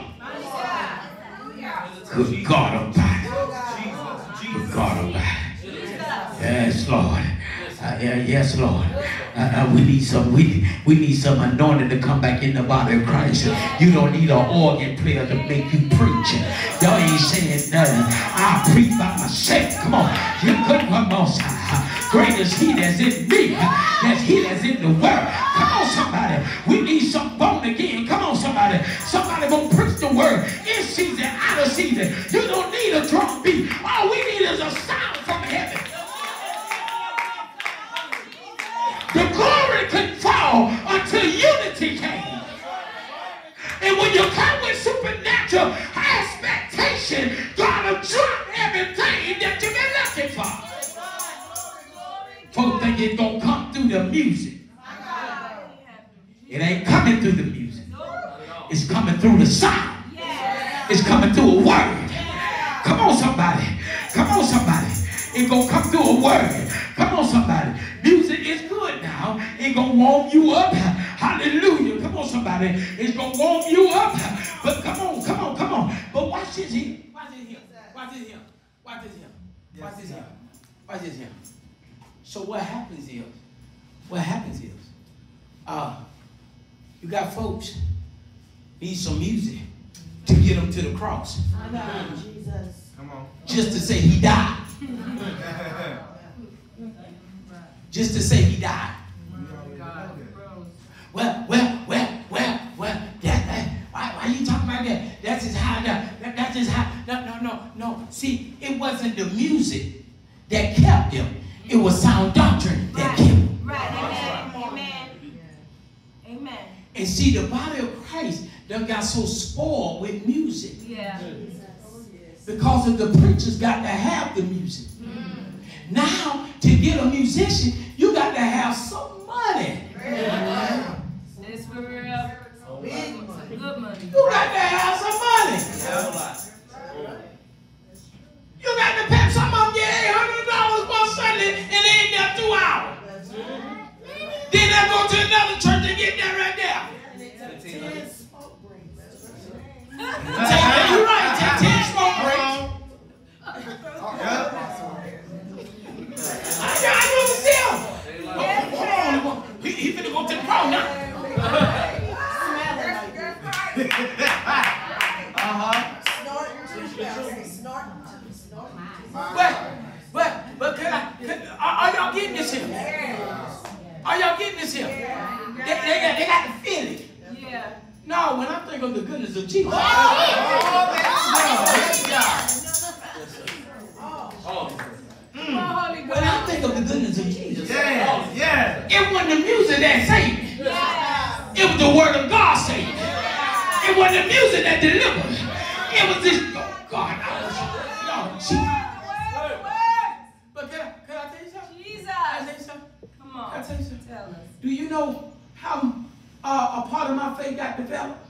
Good God Almighty. Good God Almighty. Yes, Lord. Uh, yeah, yes, Lord. Uh, uh, we need some. We we need some anointing to come back in the body of Christ. You don't need an organ player to make you preach. Y'all ain't saying nothing. I preach by myself. Come on, you could come on. Great is He that's in me. That's He that's in the world. Come on, somebody. We need some born again. Come on, somebody. Somebody gonna preach the word in season, out of season. You don't need a drum beat. All we need is a sound from heaven. The glory couldn't fall until unity came. And when you come with supernatural expectation, God will drop everything that you've been looking for. Folks think it's gonna come through the music. It ain't coming through the music. It's coming through the sound. It's coming through a word. Come on, somebody. Come on, somebody. It's gonna come through a word. Come on, somebody. Music is good now. It's gonna warm you up. Hallelujah. Come on, somebody. It's gonna warm you up. But come on, come on, come on. But watch this here. Watch this here. Watch this here. Watch this here. Watch this here. Watch this here. So what happens is, what happens is, uh, you got folks need some music to get them to the cross, Come on. just to say he died, just to say he died. Well, well, well, well, well. That, that, why, why you talking about that? That's just how. That, that, that's just how. No, no, no, no. See, it wasn't the music that kept him. It was sound doctrine that kept him. Right. Amen. Amen. Amen. And see, the body of Christ done got so spoiled with music Yeah. because of the preachers got to have the music. Mm. Now, to get a musician, you got to have some money. This for real. Good money. You got to have some money. You got to pay some of them get eight hundred dollars one Sunday and they ain't there two hours. Then I go to another church and get that right there. Take, you're right. Take ten smoke breaks. I, I know still. Oh, hold on. He, he finna go to the cross now. But, but, but can I, can, are, are y'all getting this here? Are y'all getting this here? They, they, got, they got to feel it. Yeah. No, when I think of the goodness of Jesus. Come on, Holy When I think of the goodness of Jesus, Yes, yes. it wasn't the music that saved me. Yeah. It was the word of God saved me. It wasn't the music that delivered. It was this. Oh God, I was. No, Jesus. But can I, can I tell you something? Jesus. Can I tell you something? Come Can I on. tell you something? Tell us. Do you know how uh, a part of my faith got developed?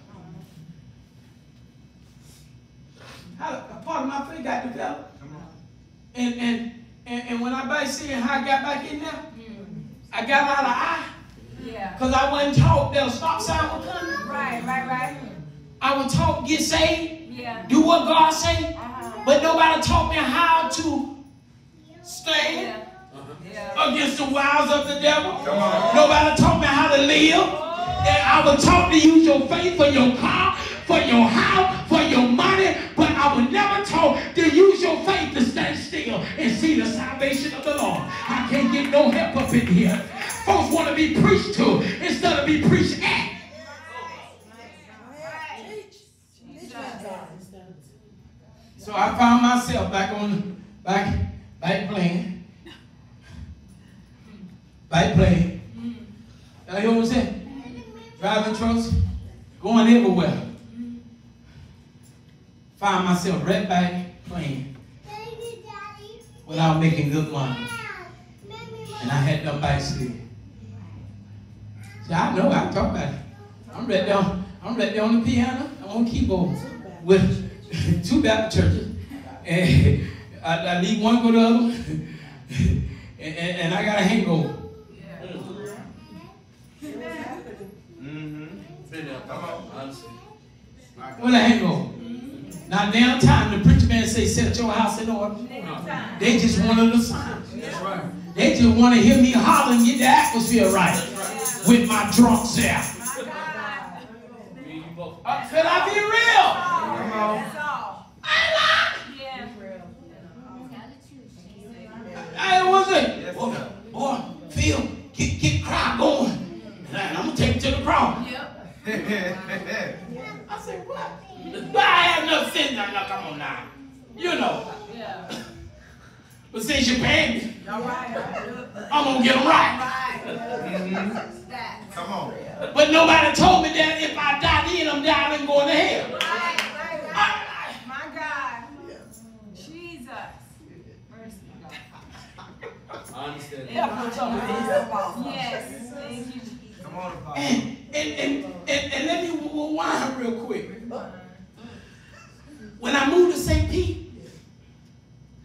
How a part of my faith got developed? Come on. And and and, and when I back seeing how I got back in there, I got out of I Yeah. Because I wasn't taught that a stop sign was coming. Right, right, right. I was taught get saved, Yeah. do what God say, Uh-huh. but nobody taught me how to stand Yeah. Yeah. against the wiles of the devil. Come on. Nobody taught me how to live. And I was taught to use your faith for your car, for your house, for your money, but I was never taught to use your faith to stand still and see the salvation of the Lord. I can't get no help up in here. Folks want to be preached to instead of be preached at. So I found myself back on back back playing. Back playing. Y'all hear what I'm saying? Driving trucks, going everywhere. Find myself right back playing without making good money. And I had them backslid. See, I know I talk about it. I'm right there. I'm right there on the piano. I'm on keyboard with two Baptist churches. And I, I leave one, go to the other. and, and, and I got a hangover. Mm-hmm. Been there. Come on. Honestly. What a hangover. Now now time the preacher man say set your house in order. They just wanted a sign. That's right. They just want to hear me holler and get the atmosphere right with my drunk self. Me and you both. Uh, Could I be real? Come on. That's all. I Yeah. lied. I wasn't. Yes, Boy, sir. boy, Phil, get get crowd going. And I'm gonna take it to the crowd. Yep. I said, what? But I have no sense. Now, now, come on now. You know. Yeah. But since you paid me, All right. I'm gonna get them right. Mhm. Come on. But nobody told me that if I die then, I'm dying and going to hell. Right, right, I, right. My God. Jesus. Mercy, God. I understand. Yes. Thank you, Jesus. Come on, Apostle. And, and, and, let me rewind real quick. When I moved to St. Pete,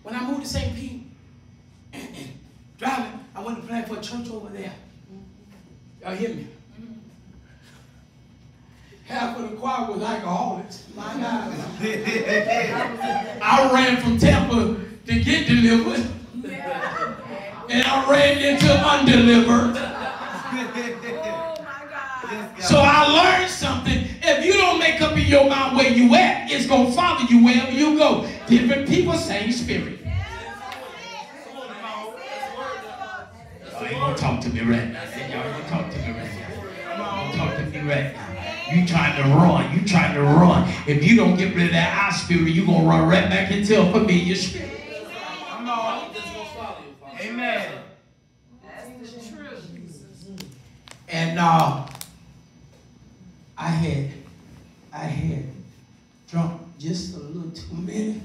when I moved to St. Pete, and, and driving, I went to plan for a church over there. Y'all hear me? Half of the choir was alcoholics. My God. I ran from Tampa to get delivered, and I ran into undelivered. Oh, my God. So I learned something. If you don't make up in your mind where you at, it's gonna follow you wherever you go. Different people, same spirit. Y'all ain't gonna talk to me right now. Y'all ain't gonna talk to me right now. Y'all talk to me right now. You trying to run. You trying to run. If you don't get rid of that eye spirit, you're gonna run right back into a familiar spirit. Come on. Just gonna follow you, Father. Amen. That's the truth. And uh, I had, I had drunk just a little too many.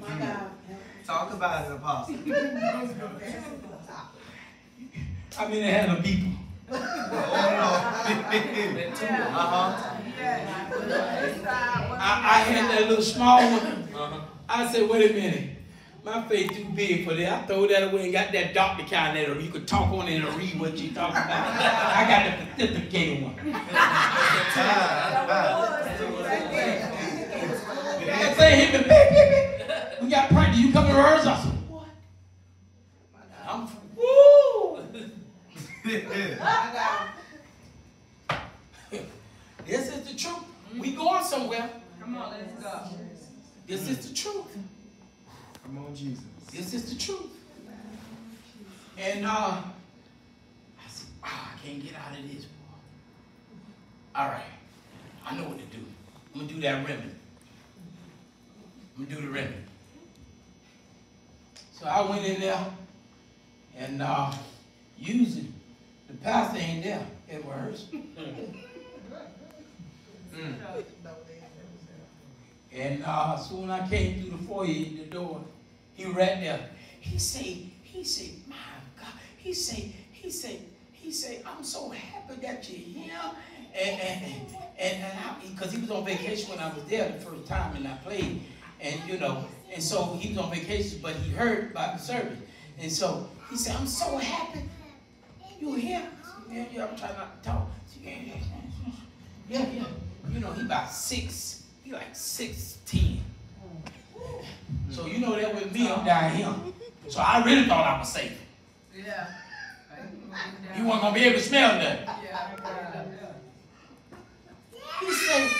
My God. Talk about it, Apostle. I mean, I had a people. Oh, Lord. That too. Uh-huh. I, I had that little small one. Uh-huh. I said, wait a minute. My face too big for that. I throw that away and got that doctor kind that you could talk on it and read what you talking about. I got the certificated one. I say, hit me, baby, baby. We got practice. You come to rehearsal. I said, what? I'm, woo! This is the truth. We going somewhere. Come on, let's go. This is the truth. Come on, Jesus. This is the truth. And uh, I said, ah, I can't get out of this, boy. All right, I know what to do. I'm gonna do that remedy. I'm gonna do the remedy. So I went in there and uh, using the pastor ain't there It rehearsal. Mm. And uh, soon I came through the foyer, the door, he right there. He say, he say, my God, he say, he say, he say, I'm so happy that you're here. And and and, and because he was on vacation when I was there the first time and I played, and you know, and so he was on vacation, but he heard about the service, and so He said, I'm so happy. You here? Yeah, yeah, I'm trying not to talk. Yeah, yeah, You know, he about six, he like six ten. So you know that with me, I'm down here. So I really thought I was safe. Yeah. You weren't gonna be able to smell nothing. Yeah. He said,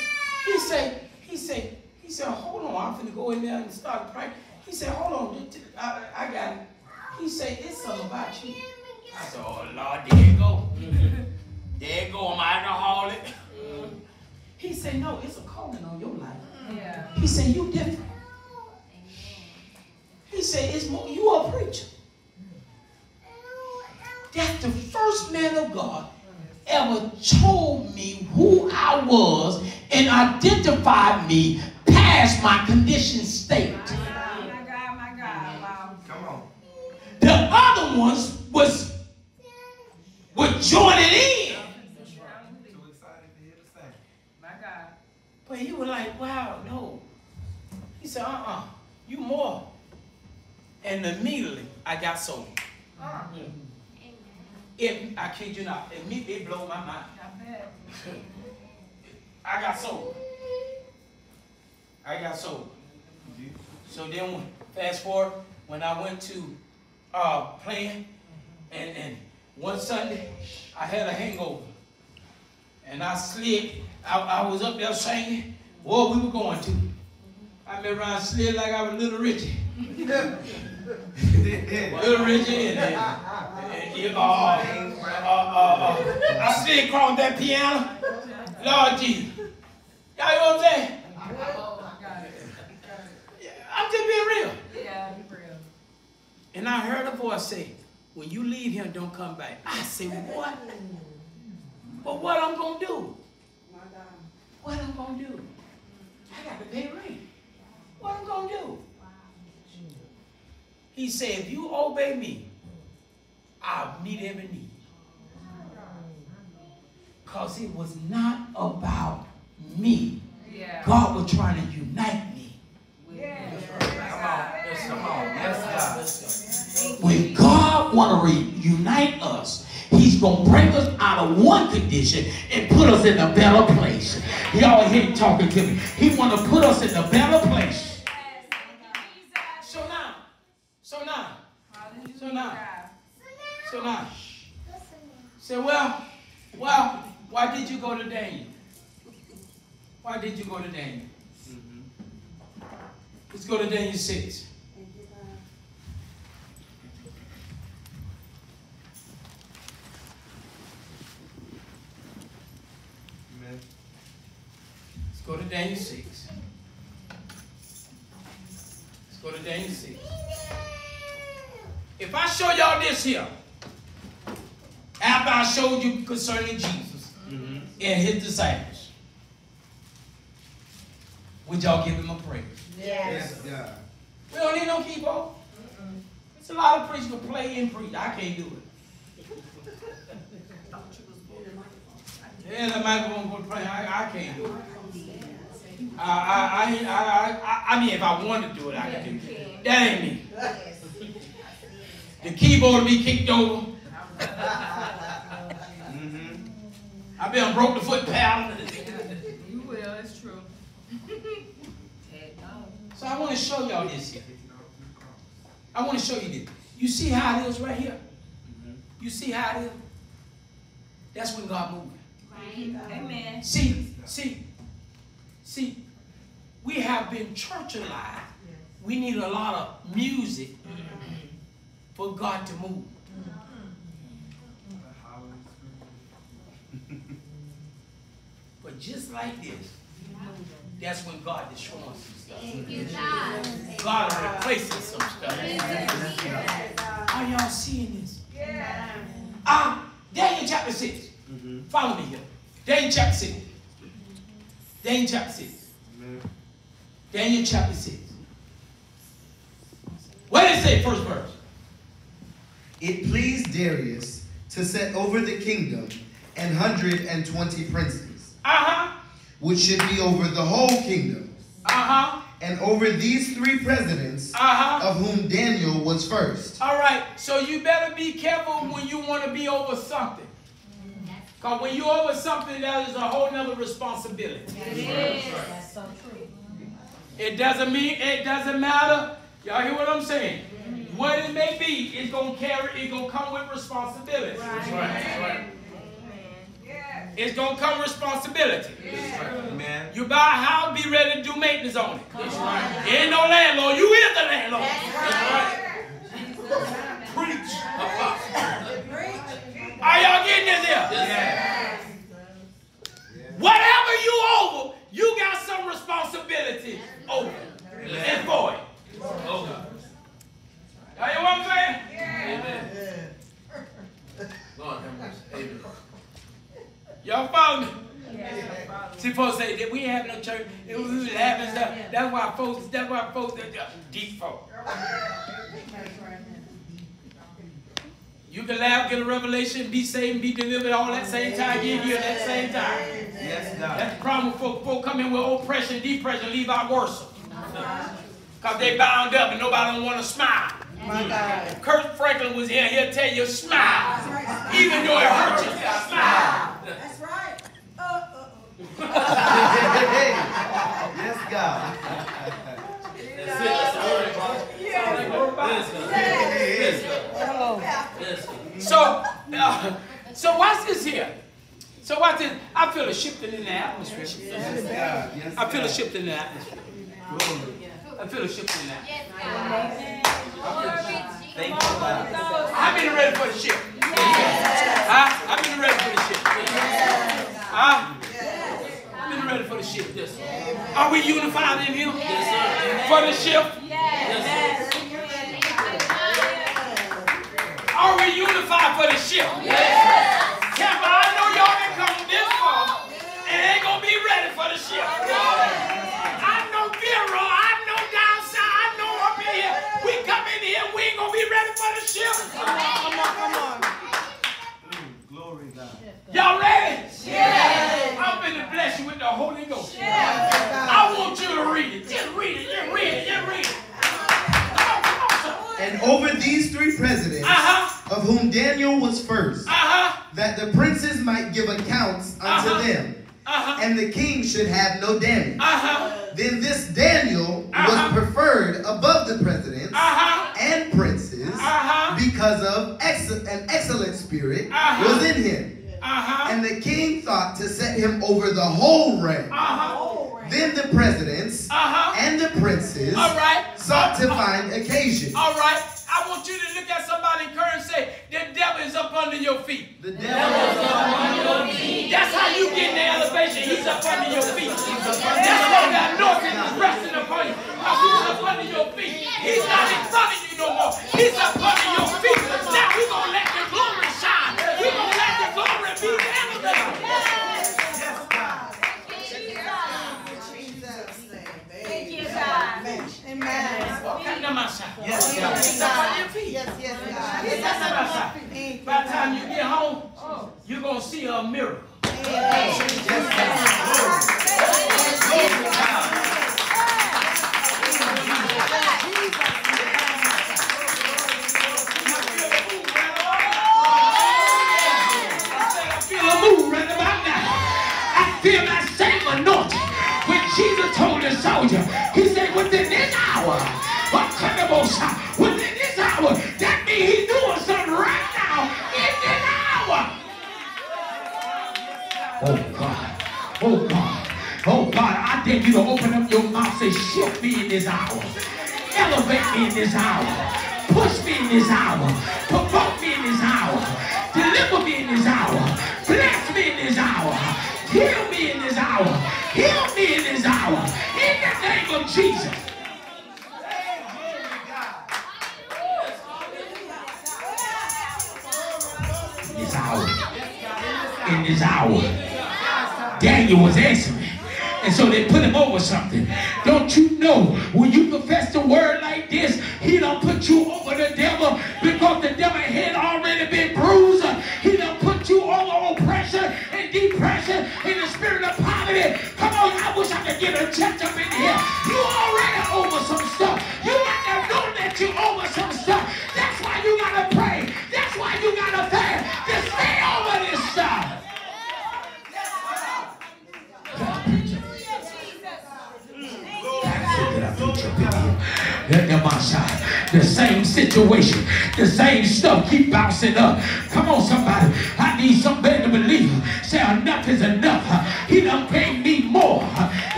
he said, he said, he said, hold on, I'm finna go in there and start praying. He said, hold on, I, I got it. He said, it's something about you. I said, oh Lord, there you go. there you go, I'm alcoholic. He said, no, it's a calling on your life. Yeah. He said, you different. He said, it's more, you a preacher. That's the first man of God ever told me who I was and identified me past my condition state. My God, my God, wow. Come on. The other ones was were joining in. Too excited to hear the same. My God. But he was like, wow, no. He said, uh-uh, you more. And immediately I got sold. Uh, It, I kid you not, it, me- it blew my mind. I. I got sold. I got sold. So then, fast forward, when I went to uh, playing, and, and one Sunday, I had a hangover. And I slid, I, I was up there singing, where we were going to. I remember I slid like I was Little Richie. Little Richie, and, and, and, uh, uh, uh, I slid across that piano. Lord Jesus. Y'all know what I'm saying? I'm just being real. Yeah, be real. And I heard a voice say, when you leave here, don't come back. I said, what? But what I'm going to do? What I'm going to do? I got to pay rent. What I'm going to do? He said, if you obey me, I'll meet every need. Because it was not about me. Yeah. God was trying to unite me. Yeah. Come on, let's come on, let's go. When God want to reunite us, He's going to bring us out of one condition and put us in a better place. Y'all here talking to me. He want to put us in a better place. So now, so now, Hallelujah. So now- so now, say, well, well, why did you go to Daniel? Why did you go to Daniel? Mm-hmm. Let's go to Daniel 6. Amen. Let's go to Daniel 6. Let's go to Daniel 6. If I show y'all this here, after I showed you concerning Jesus mm-hmm. and his disciples, would y'all give him a praise? Yes, God. We don't need no keyboard. It's a lot of preachers who play and preach. I can't do it. Yeah, the microphone go play. I, I can't do it. I, I, I, I, I, I mean, if I wanted to do it, I could do it. That ain't me. The keyboard be kicked over. Mm-hmm. I been broke the foot pedal. You will, it's true. So I want to show y'all this here. I want to show you this. You see how it is right here? You see how it is? That's when God moving. Amen. See, see, see, we have been churchalized. We need a lot of music for God to move. But just like this, that's when God destroys some stuff. God is replacing some stuff. Are y'all seeing this? Yeah. Ah, Daniel chapter 6. Follow me here. Daniel chapter 6. Daniel chapter 6. Amen. Daniel chapter 6. What did it say, first verse? It pleased Darius to set over the kingdom an hundred and twenty princes, Uh huh. which should be over the whole kingdom, Uh huh. And over these three presidents, Uh-huh. of whom Daniel was first. All right, so you better be careful when you want to be over something. Because when you're over something, that is a whole nother responsibility. It is. That's so true. It doesn't mean, it doesn't matter. Y'all hear what I'm saying? What it may be, it's going to carry, it's going to come with responsibility. That's right. That's right. It's going to come responsibility. Amen. You buy a house, be ready to do maintenance on it. That's right. You ain't no landlord, you is the landlord. Preach. Are y'all getting this here? Yes, Whatever you over, you got some responsibility over and for it. Oh, God. Y'all hear what I'm saying? Amen. Lord have mercy. Amen. Y'all follow me? See, folks say that we ain't having no church. It was, we was having stuff. That's why folks. That's why folks. That, that, deep folk. You can laugh, get a revelation, be saved, be delivered all at the same time. Get here at that same time. Yes, God. That's the problem with folk. Folk come in with oppression, depression, leave out worse. Because they bound up and nobody don't want to smile. If Kirk Franklin was here, he'll tell you smile. Even though it hurts you, smile. That's right. yes, God. That's it. That's the word, Father. Yes, God. Yes, God. Yes, God. So, uh, so watch this here. So watch this. I feel a shifting in the atmosphere. Yes, God. Yes, I feel a God. shift in the atmosphere. Glory. I feel a shift in the atmosphere. Thank you, God. How many ready for the shift? Huh? How many ready for the shift? Huh? How many ready for the shift? Yes, sir. Are we unified in Him Yes, sir. for the shift? Yes, sir. Are we unified for the shift? Tampa, Y'all ready? I'm gonna bless you with the Holy Ghost. I want you to read it. Just read it, just read it, just read it. Come on, come on, son. And over these three presidents, Uh-huh, of whom Daniel was first, uh-huh, that the princes might give accounts unto Uh-huh. them, uh-huh, and the king should have no damage. uh-huh, Then this Daniel Uh-huh. was preferred above the presidents uh-huh, and princes uh-huh, because of ex- an excellent spirit Uh-huh. was in him. Uh-huh, And the king thought to set him over the whole realm. uh-huh, Then the presidents uh-huh. and the princes All right. sought to find occasion. All right. I want you to look at somebody in current and say, the devil is up under your feet. The devil is up under your feet. That's how you get in the elevation. He's up under your feet. That's why the anointing is resting upon you. Because he's up under your feet. He's not in front of you no more. He's up under your feet. Now we're going to let the glory Amen. Come to my side. Yes, God. He's up under your feet. Yes, yes, God. He's up under my side. By the time you get home, oh. you're going to see a miracle. Yes, God. Glory. Glory, I feel a move right about now. I feel that same anointing. Jesus told the soldier, he said, within this hour, within this hour, that means he's doing something right now in this hour. Oh God, oh God, oh God, I dare you to open up your mouth and shift me in this hour. Elevate me in this hour. Push me in this hour. Provoke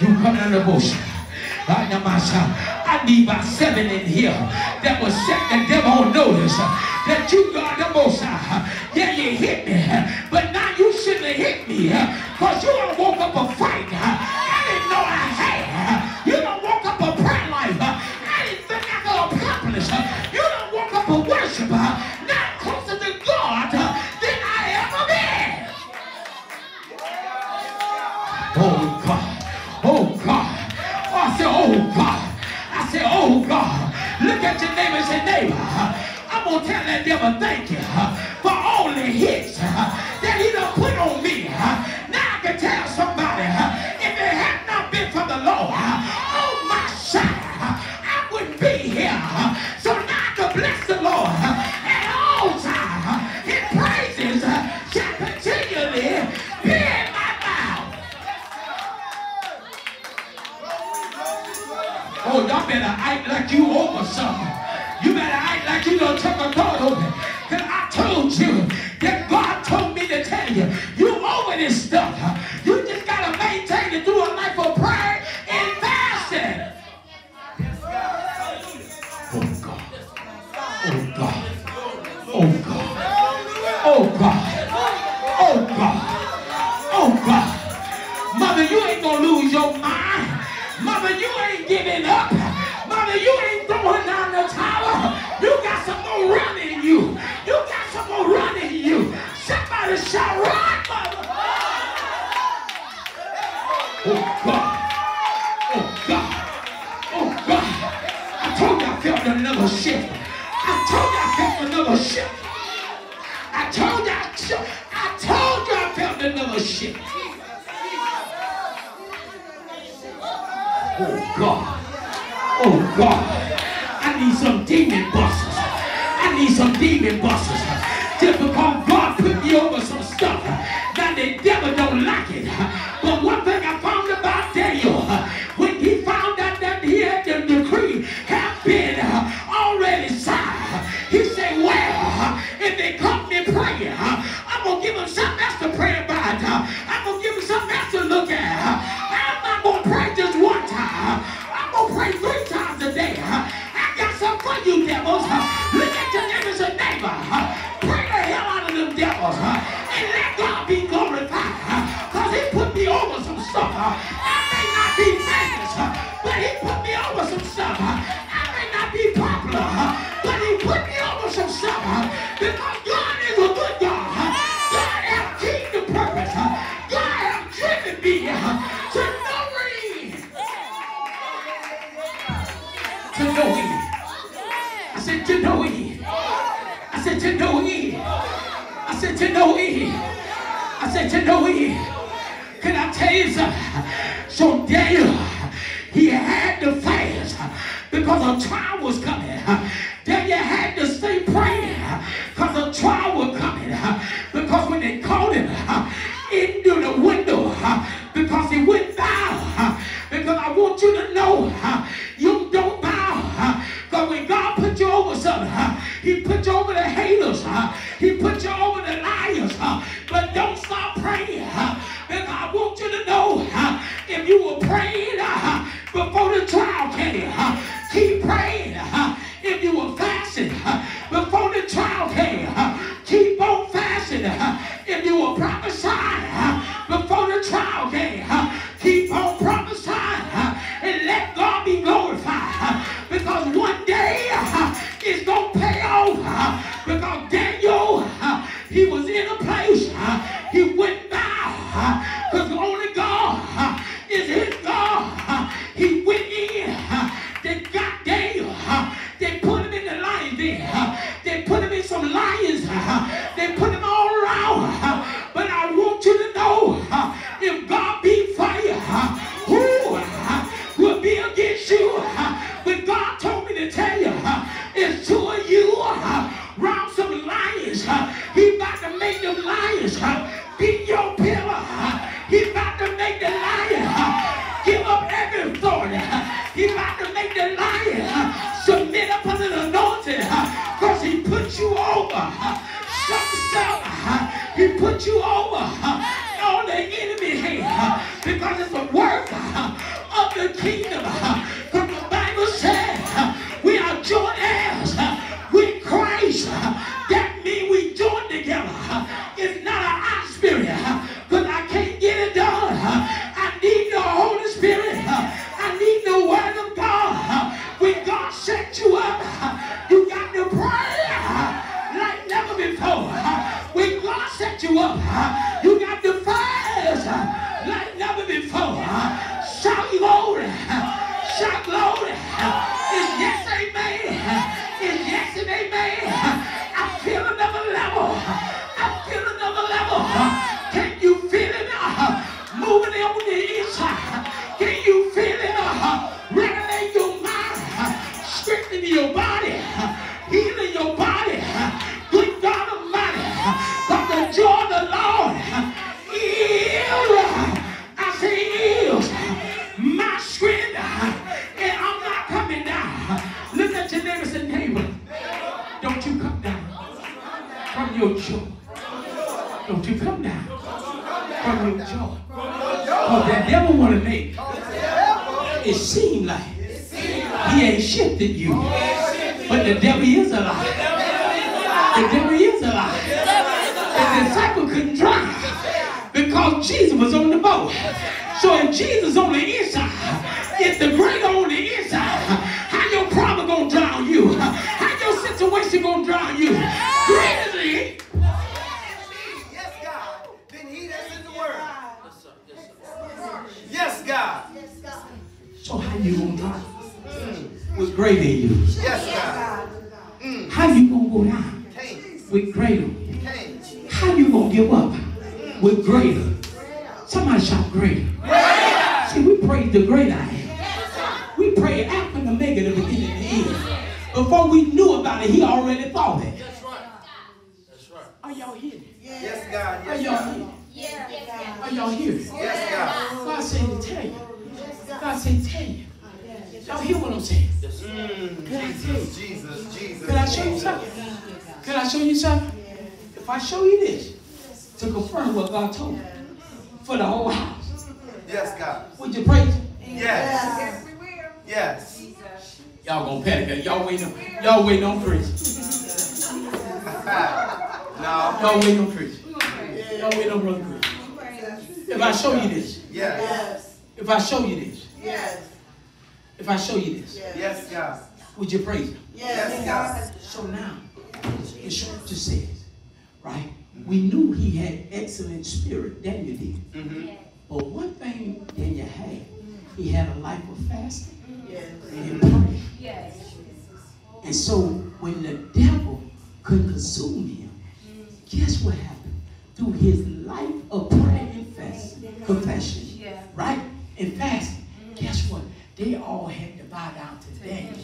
You come under the bush. I need my seven in here that will set the devil on notice that you got the most. Yeah, you hit me, but now you shouldn't have hit me because you don't woke up a fight. you over uh, on the enemy hand uh, because it's the work uh, of the kingdom. before we knew about it, he already thought it. That's right. That's right. Are y'all here? Yes, God. Are y'all here? Yes, God. Are y'all here? Yes, God. God said to tell you. God said to tell you. Y'all hear what I'm saying? Mm, Jesus, Jesus, Jesus. Can I show you something? Can I show you something? If I show you this, to confirm what God told you for the whole house. Yes, God. Would you praise Yes. Yes, we will. Yes. Y'all gonna panic. Y'all waiting on, y'all waiting on preach. no. Y'all waiting on preach. Y'all waiting on brother preach. If I show you this. Yes. If I show you this. Yes. If I show you this. Yes, God. Would you praise him? Yes, God. So now, it just says, right? We knew he had excellent spirit, Daniel did. Mm -hmm. But one thing Daniel had, he had a life of fasting. Yes. And so when the devil could consume him, guess what happened? Through his life of prayer and fast, confession, yeah. right? And fast, guess what? They all had to bow down to Daniel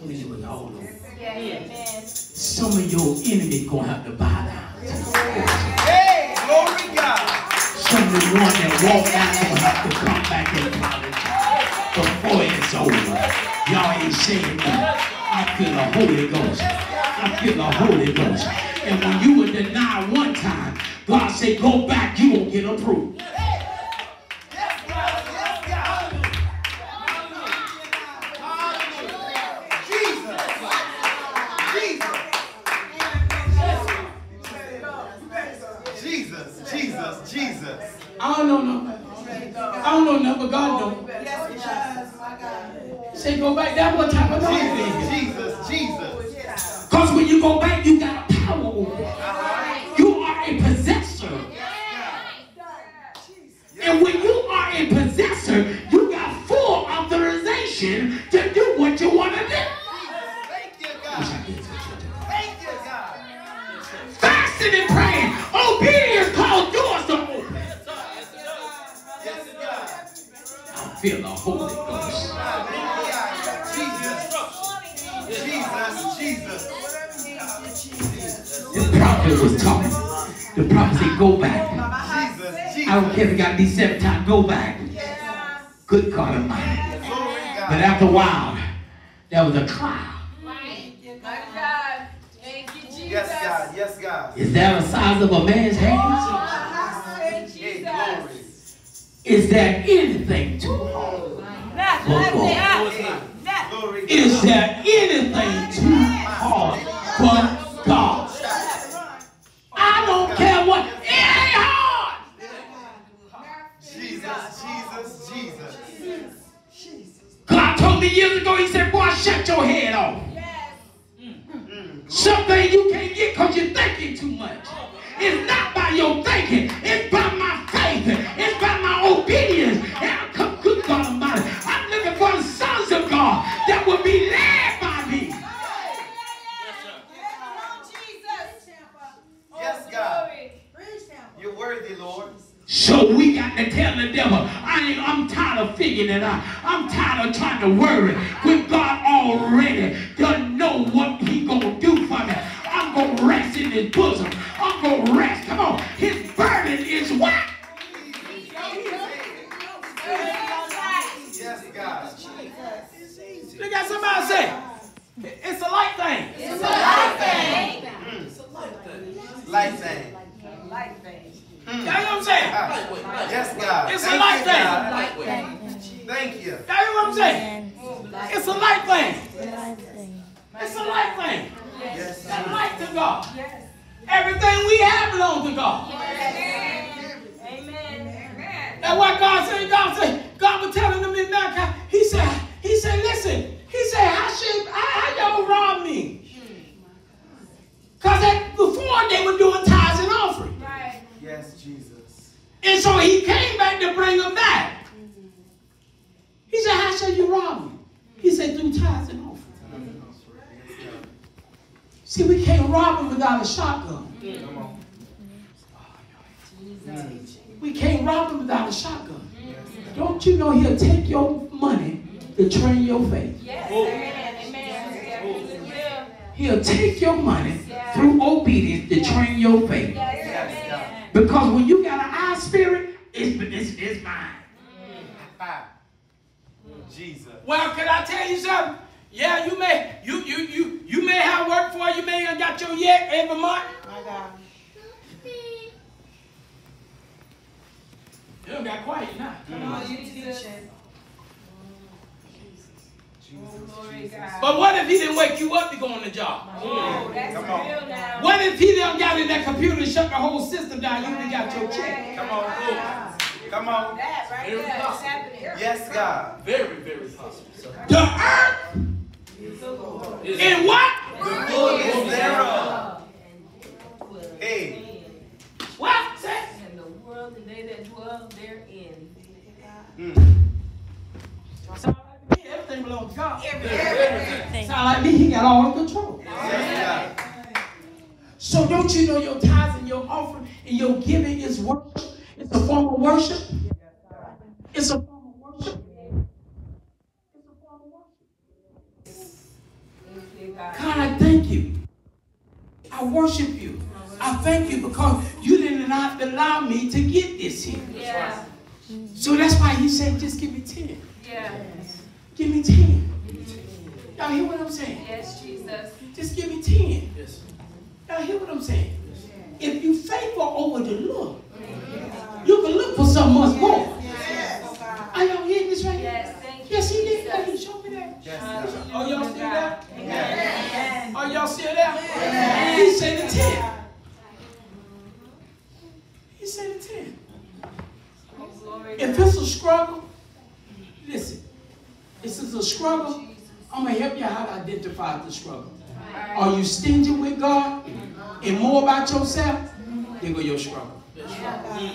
when it was all over. Some of your enemies gonna have to bow down. Hey, glory God. Some of the one that walked out gonna have to come back and bow before it's over. Y'all ain't saying that. I feel the Holy Ghost. I feel the Holy Ghost. And when you would deny one time, God said, go back, you won't get approved. Jesus, Jesus, Jesus. I don't know no. I don't know no, but God knows. Say, go back. That one time, I Jesus. Jesus. Jesus. Because when you go back, you got a power over it. You are a possessor. And when you are a possessor, you got full authorization to do what you want to do. Thank you, God. Thank you, God. Fasting and praying. Obedience called doors to open. Yes, I feel the Holy Ghost. Jesus. Jesus. Jesus. The prophet was talking. The prophet said, go back. Jesus. I don't care if it got to be seven times. Go back. Good God Almighty. Glory But after a while, there was a cloud. My God. Thank you, Jesus. Yes, God. Yes, God. Is that the size of a man's hand? Thank you, Hey, Jesus. glory. Is there anything too hard? For God? say. Hey, That- glory. Is there anything too hard for God? I don't care what. It ain't hard. Jesus. Jesus. Jesus. God told me years ago, he said, boy, shut your head off. Mm. Something you can't get because you're thinking too much. It's not by your thinking. It's by my faith. It's by my obedience. And I come, good God Almighty. I'm looking for the sons of God that will be led by me. Yes, God. You're worthy, Lord. So we got to tell the devil, I ain't, I'm tired of figuring it out. I'm tired of trying to worry when God already doesn't know what he gonna do for me. I'm gonna rest in his bosom. I'm gonna rest. Come on. His burden is what? Yes, God. Look at somebody say, it's a light thing. It's a life thing. It's a light thing. You know what I'm saying? Ah, Yes, God. It's a light thing. Thank you. You know what I'm saying? It's a light thing. It's a light thing. Yes, It's a light to God. Everything we have belongs to God. Amen. That's why God said, God said, God was telling them in Malachi, he said, he said, listen, he said, how should, how, how y'all rob me? Hmm. Because before they were doing tithes and offering. Right. Yes, Jesus. And so he came back to bring them back. Mm-hmm. He said, how shall you rob me? He said, through tithes and offering. See, we can't rob him without a shotgun. Come on. Hmm. We can't rob him without a shotgun. Don't you know he'll take your money to train your faith? Yes. Amen. Amen. Yeah. He'll take your money through obedience to train your faith. Yes. Amen. Because when you got an eye spirit, it's, it's, it's mine. Ah. Jesus. Well, can I tell you something? Yeah, you may you you you you may have work for you may have got your yet every month. My God. You don't got quiet now. Come on, you teaching. Glory. But what if he didn't wake you up to go on the job? Oh, that's Come on. real now. What if he done got in that computer and shut the whole system down? You done got your check. Come on. Come on. That right Very there is possible. happening. Yes, God. Very, very possible. sir. The earth Is- in what? The fullness thereof. Hey. What? Say? And the world and they that dwell therein. Mm. Sound like me, Everything belongs to God. Everything. Sound like me, he got all the control. Yes, So don't you know your tithes and your offering and your giving is worship? It's a form of worship. It's a form of worship. It's a form of worship. God, I thank you. I worship you. I thank you because you did not allow me to get this here. Yeah. So that's why he said, just give me 10. Yeah. Give me 10. Y'all hear what I'm saying? Yes, Jesus. Just give me 10. Yes. Y'all hear what I'm saying? Yes. If you faithful over the look, you can look for something much more. Are y'all hearing this right here? Yes, thank you. Yes, he did. Oh, you Jesus. showed me that. Hallelujah, Oh, y'all still there? Amen. Are y'all still there? He said the 10. He said the 10. Oh, If God. it's a struggle, listen. This is a struggle. I'm going to help you how to identify the struggle. Right. Are you stingy with God and more about yourself? There go your struggle. Yeah.